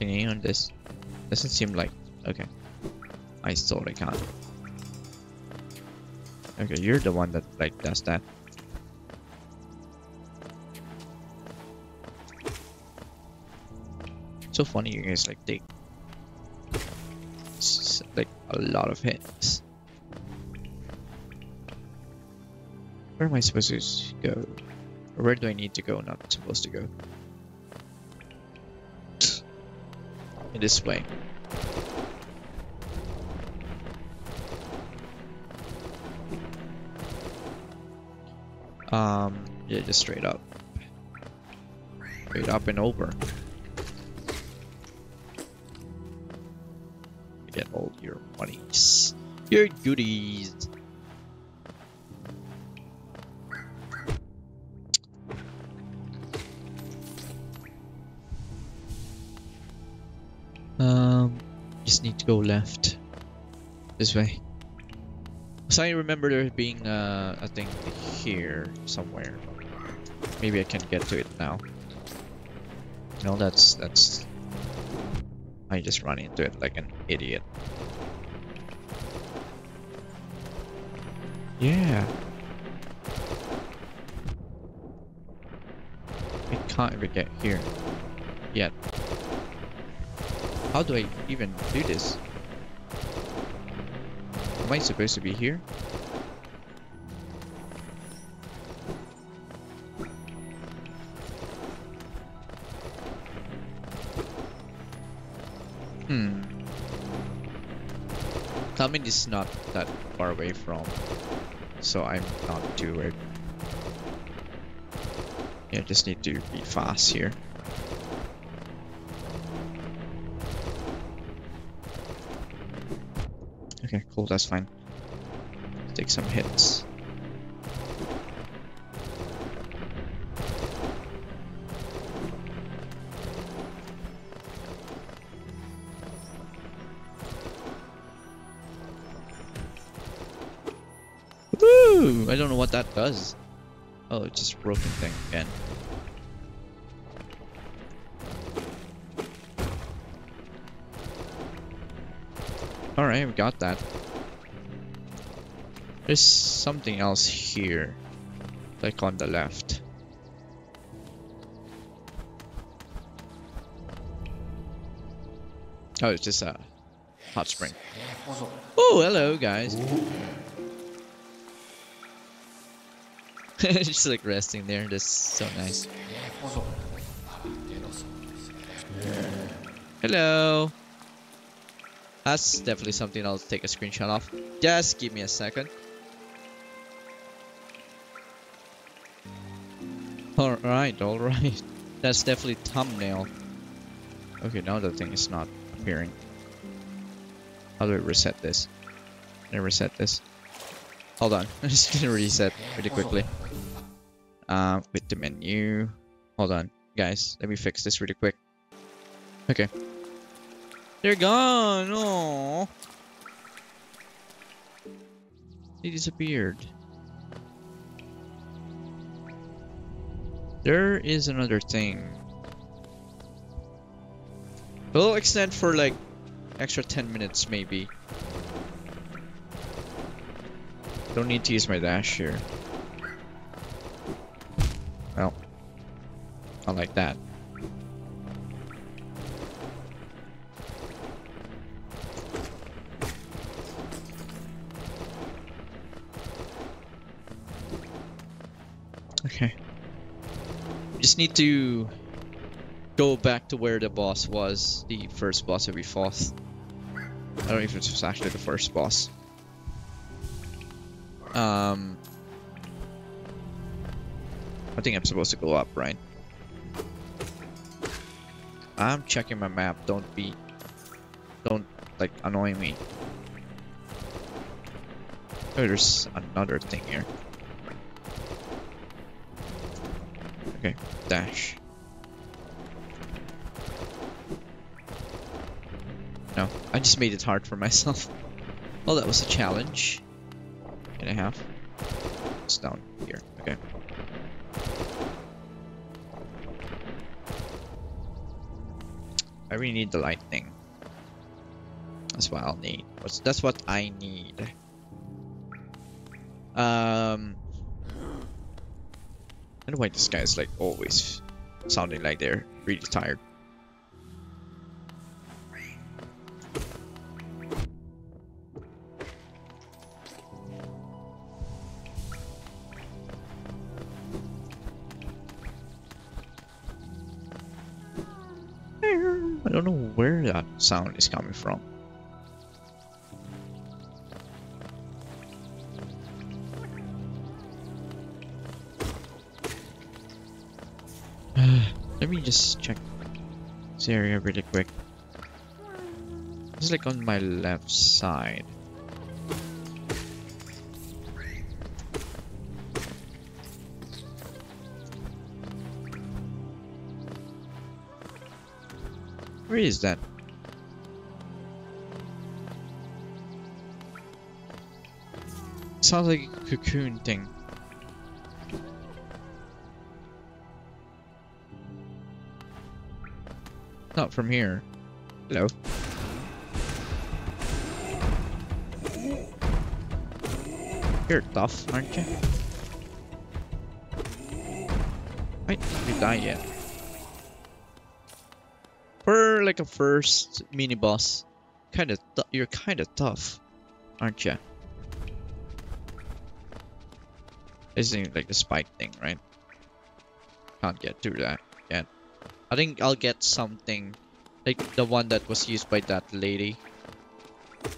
thingy on this? Doesn't seem like... Okay. I thought I can't. Okay, you're the one that like does that. So funny you guys like take like a lot of hits. Where am I supposed to go? Where do I need to go? Not supposed to go. In this way. Um, yeah, just straight up. Straight up and over. Get all your monies. Your goodies. Need to go left. This way. So I remember there being uh, a thing here somewhere. Maybe I can get to it now. No, that's that's. I just run into it like an idiot. Yeah. I can't even get here. How do I even do this? Am I supposed to be here? Hmm. Tamin is not that far away from, so I'm not too worried. Yeah, just need to be fast here. Cool, that's fine. Take some hits. Woo! I don't know what that does. Oh, it's just broken thing again. Alright, we got that. There's something else here. Like on the left. Oh, it's just a hot spring. Oh, hello, guys. (laughs) just like resting there. That's so nice. Hello. That's definitely something I'll take a screenshot of. Just give me a second. Alright, alright. (laughs) That's definitely thumbnail. Okay, now the thing is not appearing. How do I reset this? Can I reset this? Hold on, (laughs) I'm just gonna reset really quickly. Uh, with the menu. Hold on. guys. Let me fix this really quick. Okay. They're gone. Oh. They disappeared. There is another thing. We'll extend for like extra 10 minutes maybe. Don't need to use my dash here. Well, I like that. Just need to go back to where the boss was, the first boss we fought. I don't know if it was actually the first boss. Um, I think I'm supposed to go up, right? I'm checking my map. Don't be, don't like annoy me. Oh, there's another thing here. Dash. No, I just made it hard for myself. (laughs) Well, that was a challenge. And a half. It's down here. Okay. I really need the lightning. That's what I'll need. That's what I need. Why this guy is like always sounding like they're really tired. I don't know where that sound is coming from. Let me just check this area really quick. It's like on my left side. Where is that? Sounds like a cocoon thing. Not from here. Hello. You're tough, aren't you? Wait, you die yet. For like a first mini boss, kind of you're kind of tough, aren't you? Isn't like the spike thing, right? Can't get through that. I think I'll get something like the one that was used by that lady.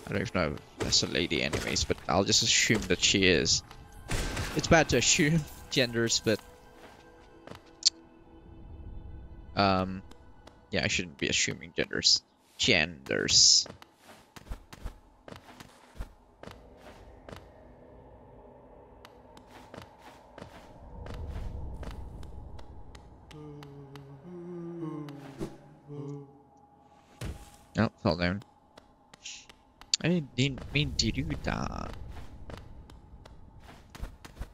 I don't even know if that's a lady anyways, but I'll just assume that she is. It's bad to assume (laughs) genders, but um yeah, I shouldn't be assuming genders. Genders. I didn't mean to do that.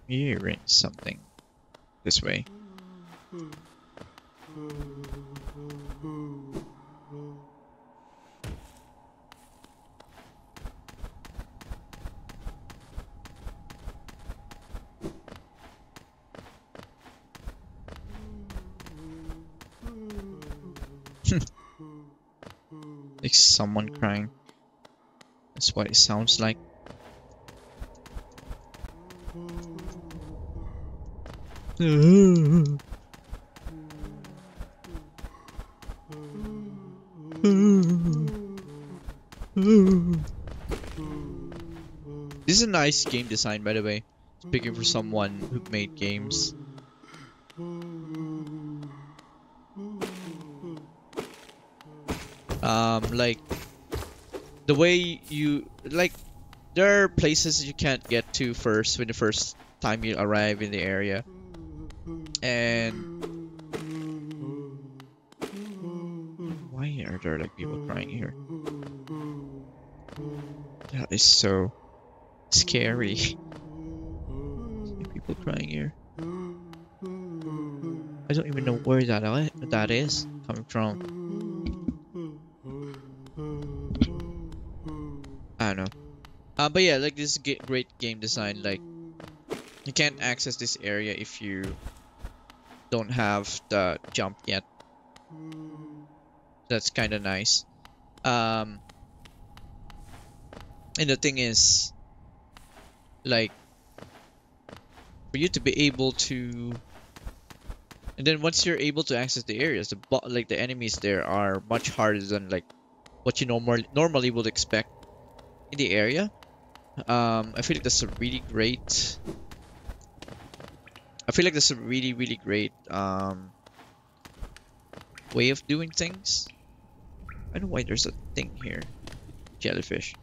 Hearing something. This way. Hmm. Like someone crying. That's what it sounds like. This is a nice game design, by the way. Speaking for someone who made games. Um, like the way you like, there are places you can't get to first when the first time you arrive in the area, and why are there like people crying here. That is so scary. (laughs) People crying here. I don't even know where that that is coming from. But yeah, like this is great game design. Like you can't access this area if you don't have the jump yet. That's kind of nice. Um, and the thing is, like, for you to be able to, and then once you're able to access the areas, the like the enemies there are much harder than like what you normally normally would expect in the area. Um, I feel like that's a really great. I feel like that's a really really great um way of doing things. I don't know why there's a thing here. Jellyfish.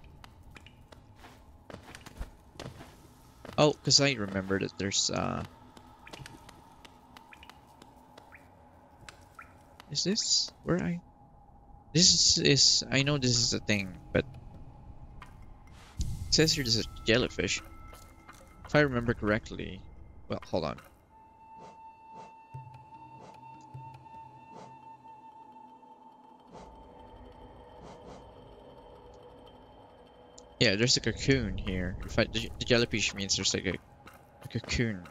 Oh, because I remember that there's uh Is this where I This is, is I know this is a thing, but it says here there's a jellyfish. If I remember correctly. Well, hold on. Yeah, there's a cocoon here. If I, the, the jellyfish means there's like a, a cocoon.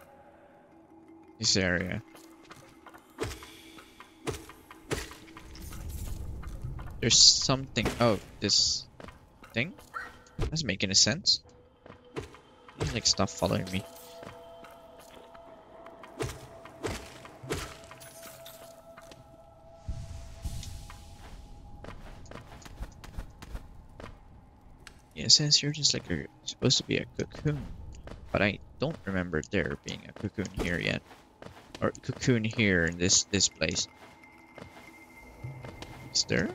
This area. There's something. Oh, this thing? Doesn't make any sense. There's like stuff following me. Yeah, says you're just like a supposed to be a cocoon, but I don't remember there being a cocoon here yet, or cocoon here in this this place. Is there?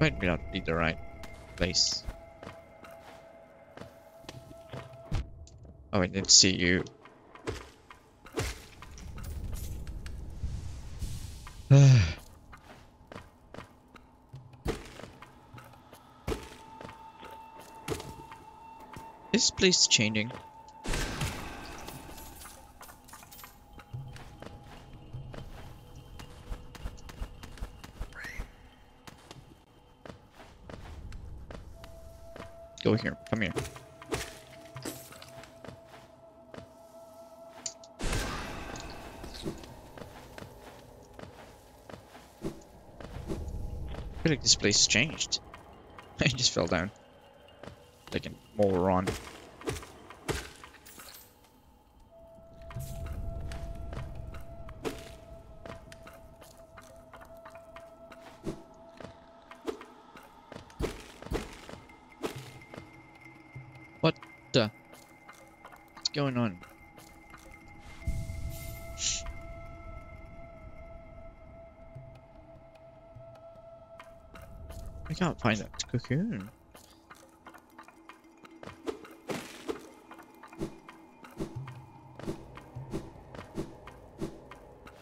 Might not be the right place. Oh, I didn't see you. (sighs) This place is changing. Here. Come here. I feel like this place changed. (laughs) I just fell down. Like a moron. What's going on? I can't find that cocoon.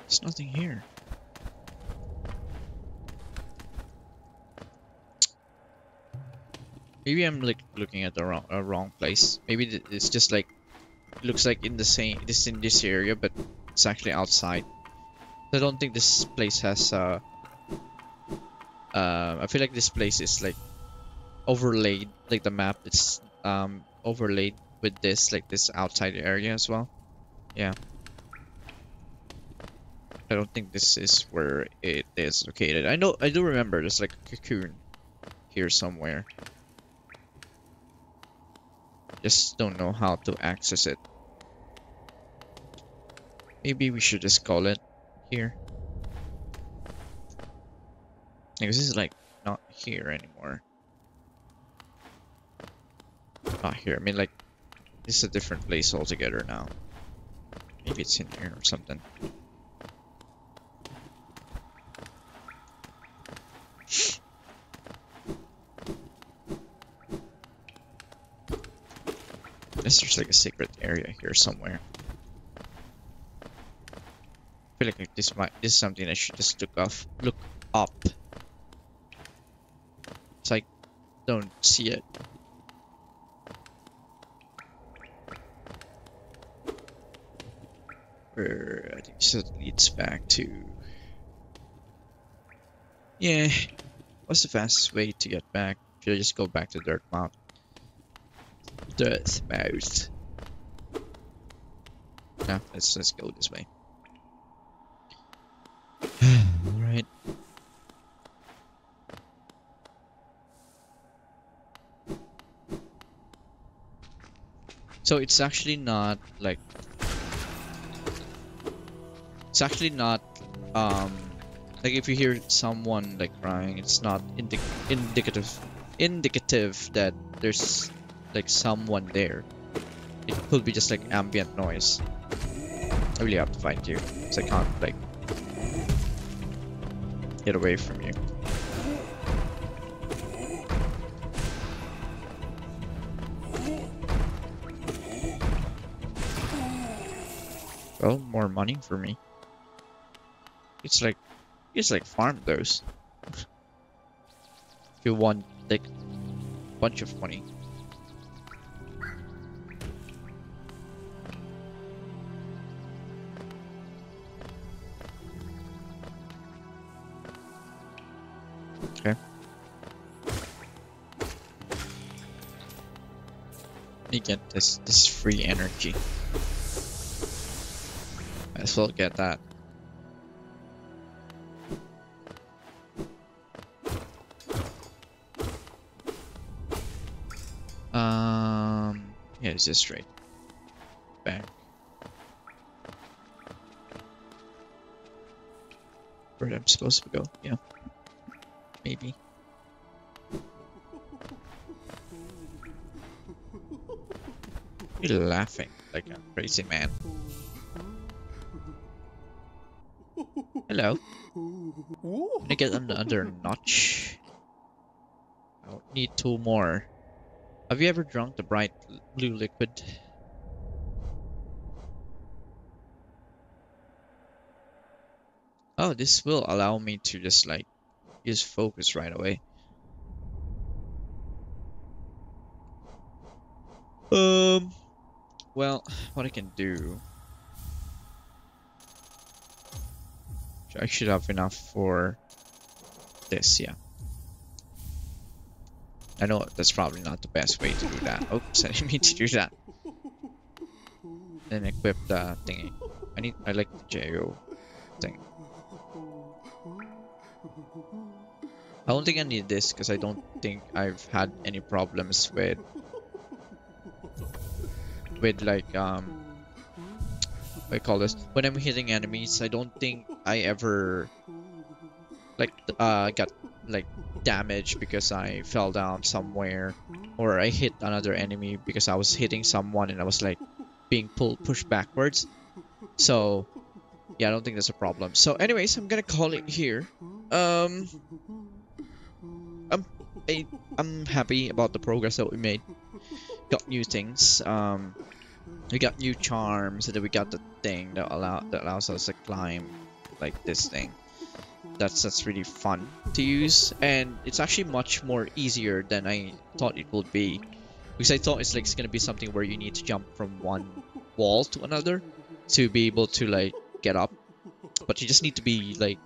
There's nothing here. Maybe I'm like looking at the wrong uh, wrong place. Maybe it's just like looks like in the same this in this area, but it's actually outside. I don't think this place has. Uh, uh, I feel like this place is like overlaid, like the map is um overlaid with this like this outside area as well. Yeah. I don't think this is where it is located. I know I do remember there's like a cocoon here somewhere. Just don't know how to access it. Maybe we should just call it here. Because this is like not here anymore. Not here. I mean like is a different place altogether now. Maybe it's in here or something. Guess there's like a secret area here somewhere. I feel like this might this is something I should just look off look up. So I don't see it. Where I think it leads back to Yeah. What's the fastest way to get back? Should I just go back to Dirtmouth? Dirtmouth. Yeah, let's let's go this way. (sighs) Alright. So it's actually not like it's actually not um like if you hear someone like crying it's not indi indicative indicative that there's like someone there. It could be just like ambient noise. I really have to find you because I can't like get away from you. Well, more money for me. It's like, it's like farm those. (laughs) you want like bunch of money. You get this this free energy. Might as well get that. Um, yeah, it's just straight back. Where I'm supposed to go? Yeah, maybe. You're laughing like a crazy man. Hello. Can I get another notch? I need two more. Have you ever drunk the bright blue liquid? Oh, this will allow me to just like use focus right away. Um, well, (sighs) what I can do. I should have enough for this, yeah. I know that's probably not the best way to do that. Oops, (laughs) I didn't mean to do that. Then equip the thingy. I need, I like the JO thing. I don't think I need this because I don't think I've had any problems with with like um what I call this? When I'm hitting enemies I don't think I ever like uh got like damage because I fell down somewhere or I hit another enemy because I was hitting someone and I was like being pulled pushed backwards. So yeah I don't think that's a problem. So anyways I'm gonna call it here. Um I'm I, I'm happy about the progress that we made got new things um we got new charms and then we got the thing that allow that allows us to climb like this thing. That's that's really fun to use and it's actually much more easier than I thought it would be. Because I thought it's like it's gonna be something where you need to jump from one wall to another to be able to like get up. But you just need to be like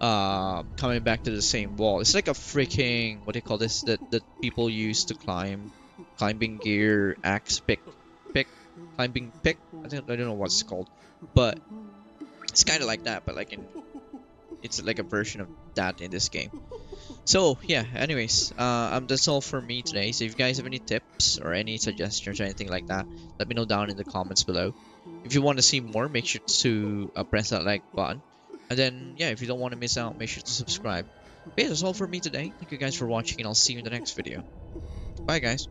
uh coming back to the same wall. It's like a freaking what do you call this that that people use to climb climbing gear axe pick pick climbing pick. I think I don't know what it's called but it's kind of like that but like in it's like a version of that in this game. So yeah anyways uh um that's all for me today. So if you guys have any tips or any suggestions or anything like that let me know down in the comments below. If you want to see more make sure to uh, press that like button. And then yeah if you don't want to miss out make sure to subscribe. But yeah that's all for me today. Thank you guys for watching and i'll see you in the next video. Bye guys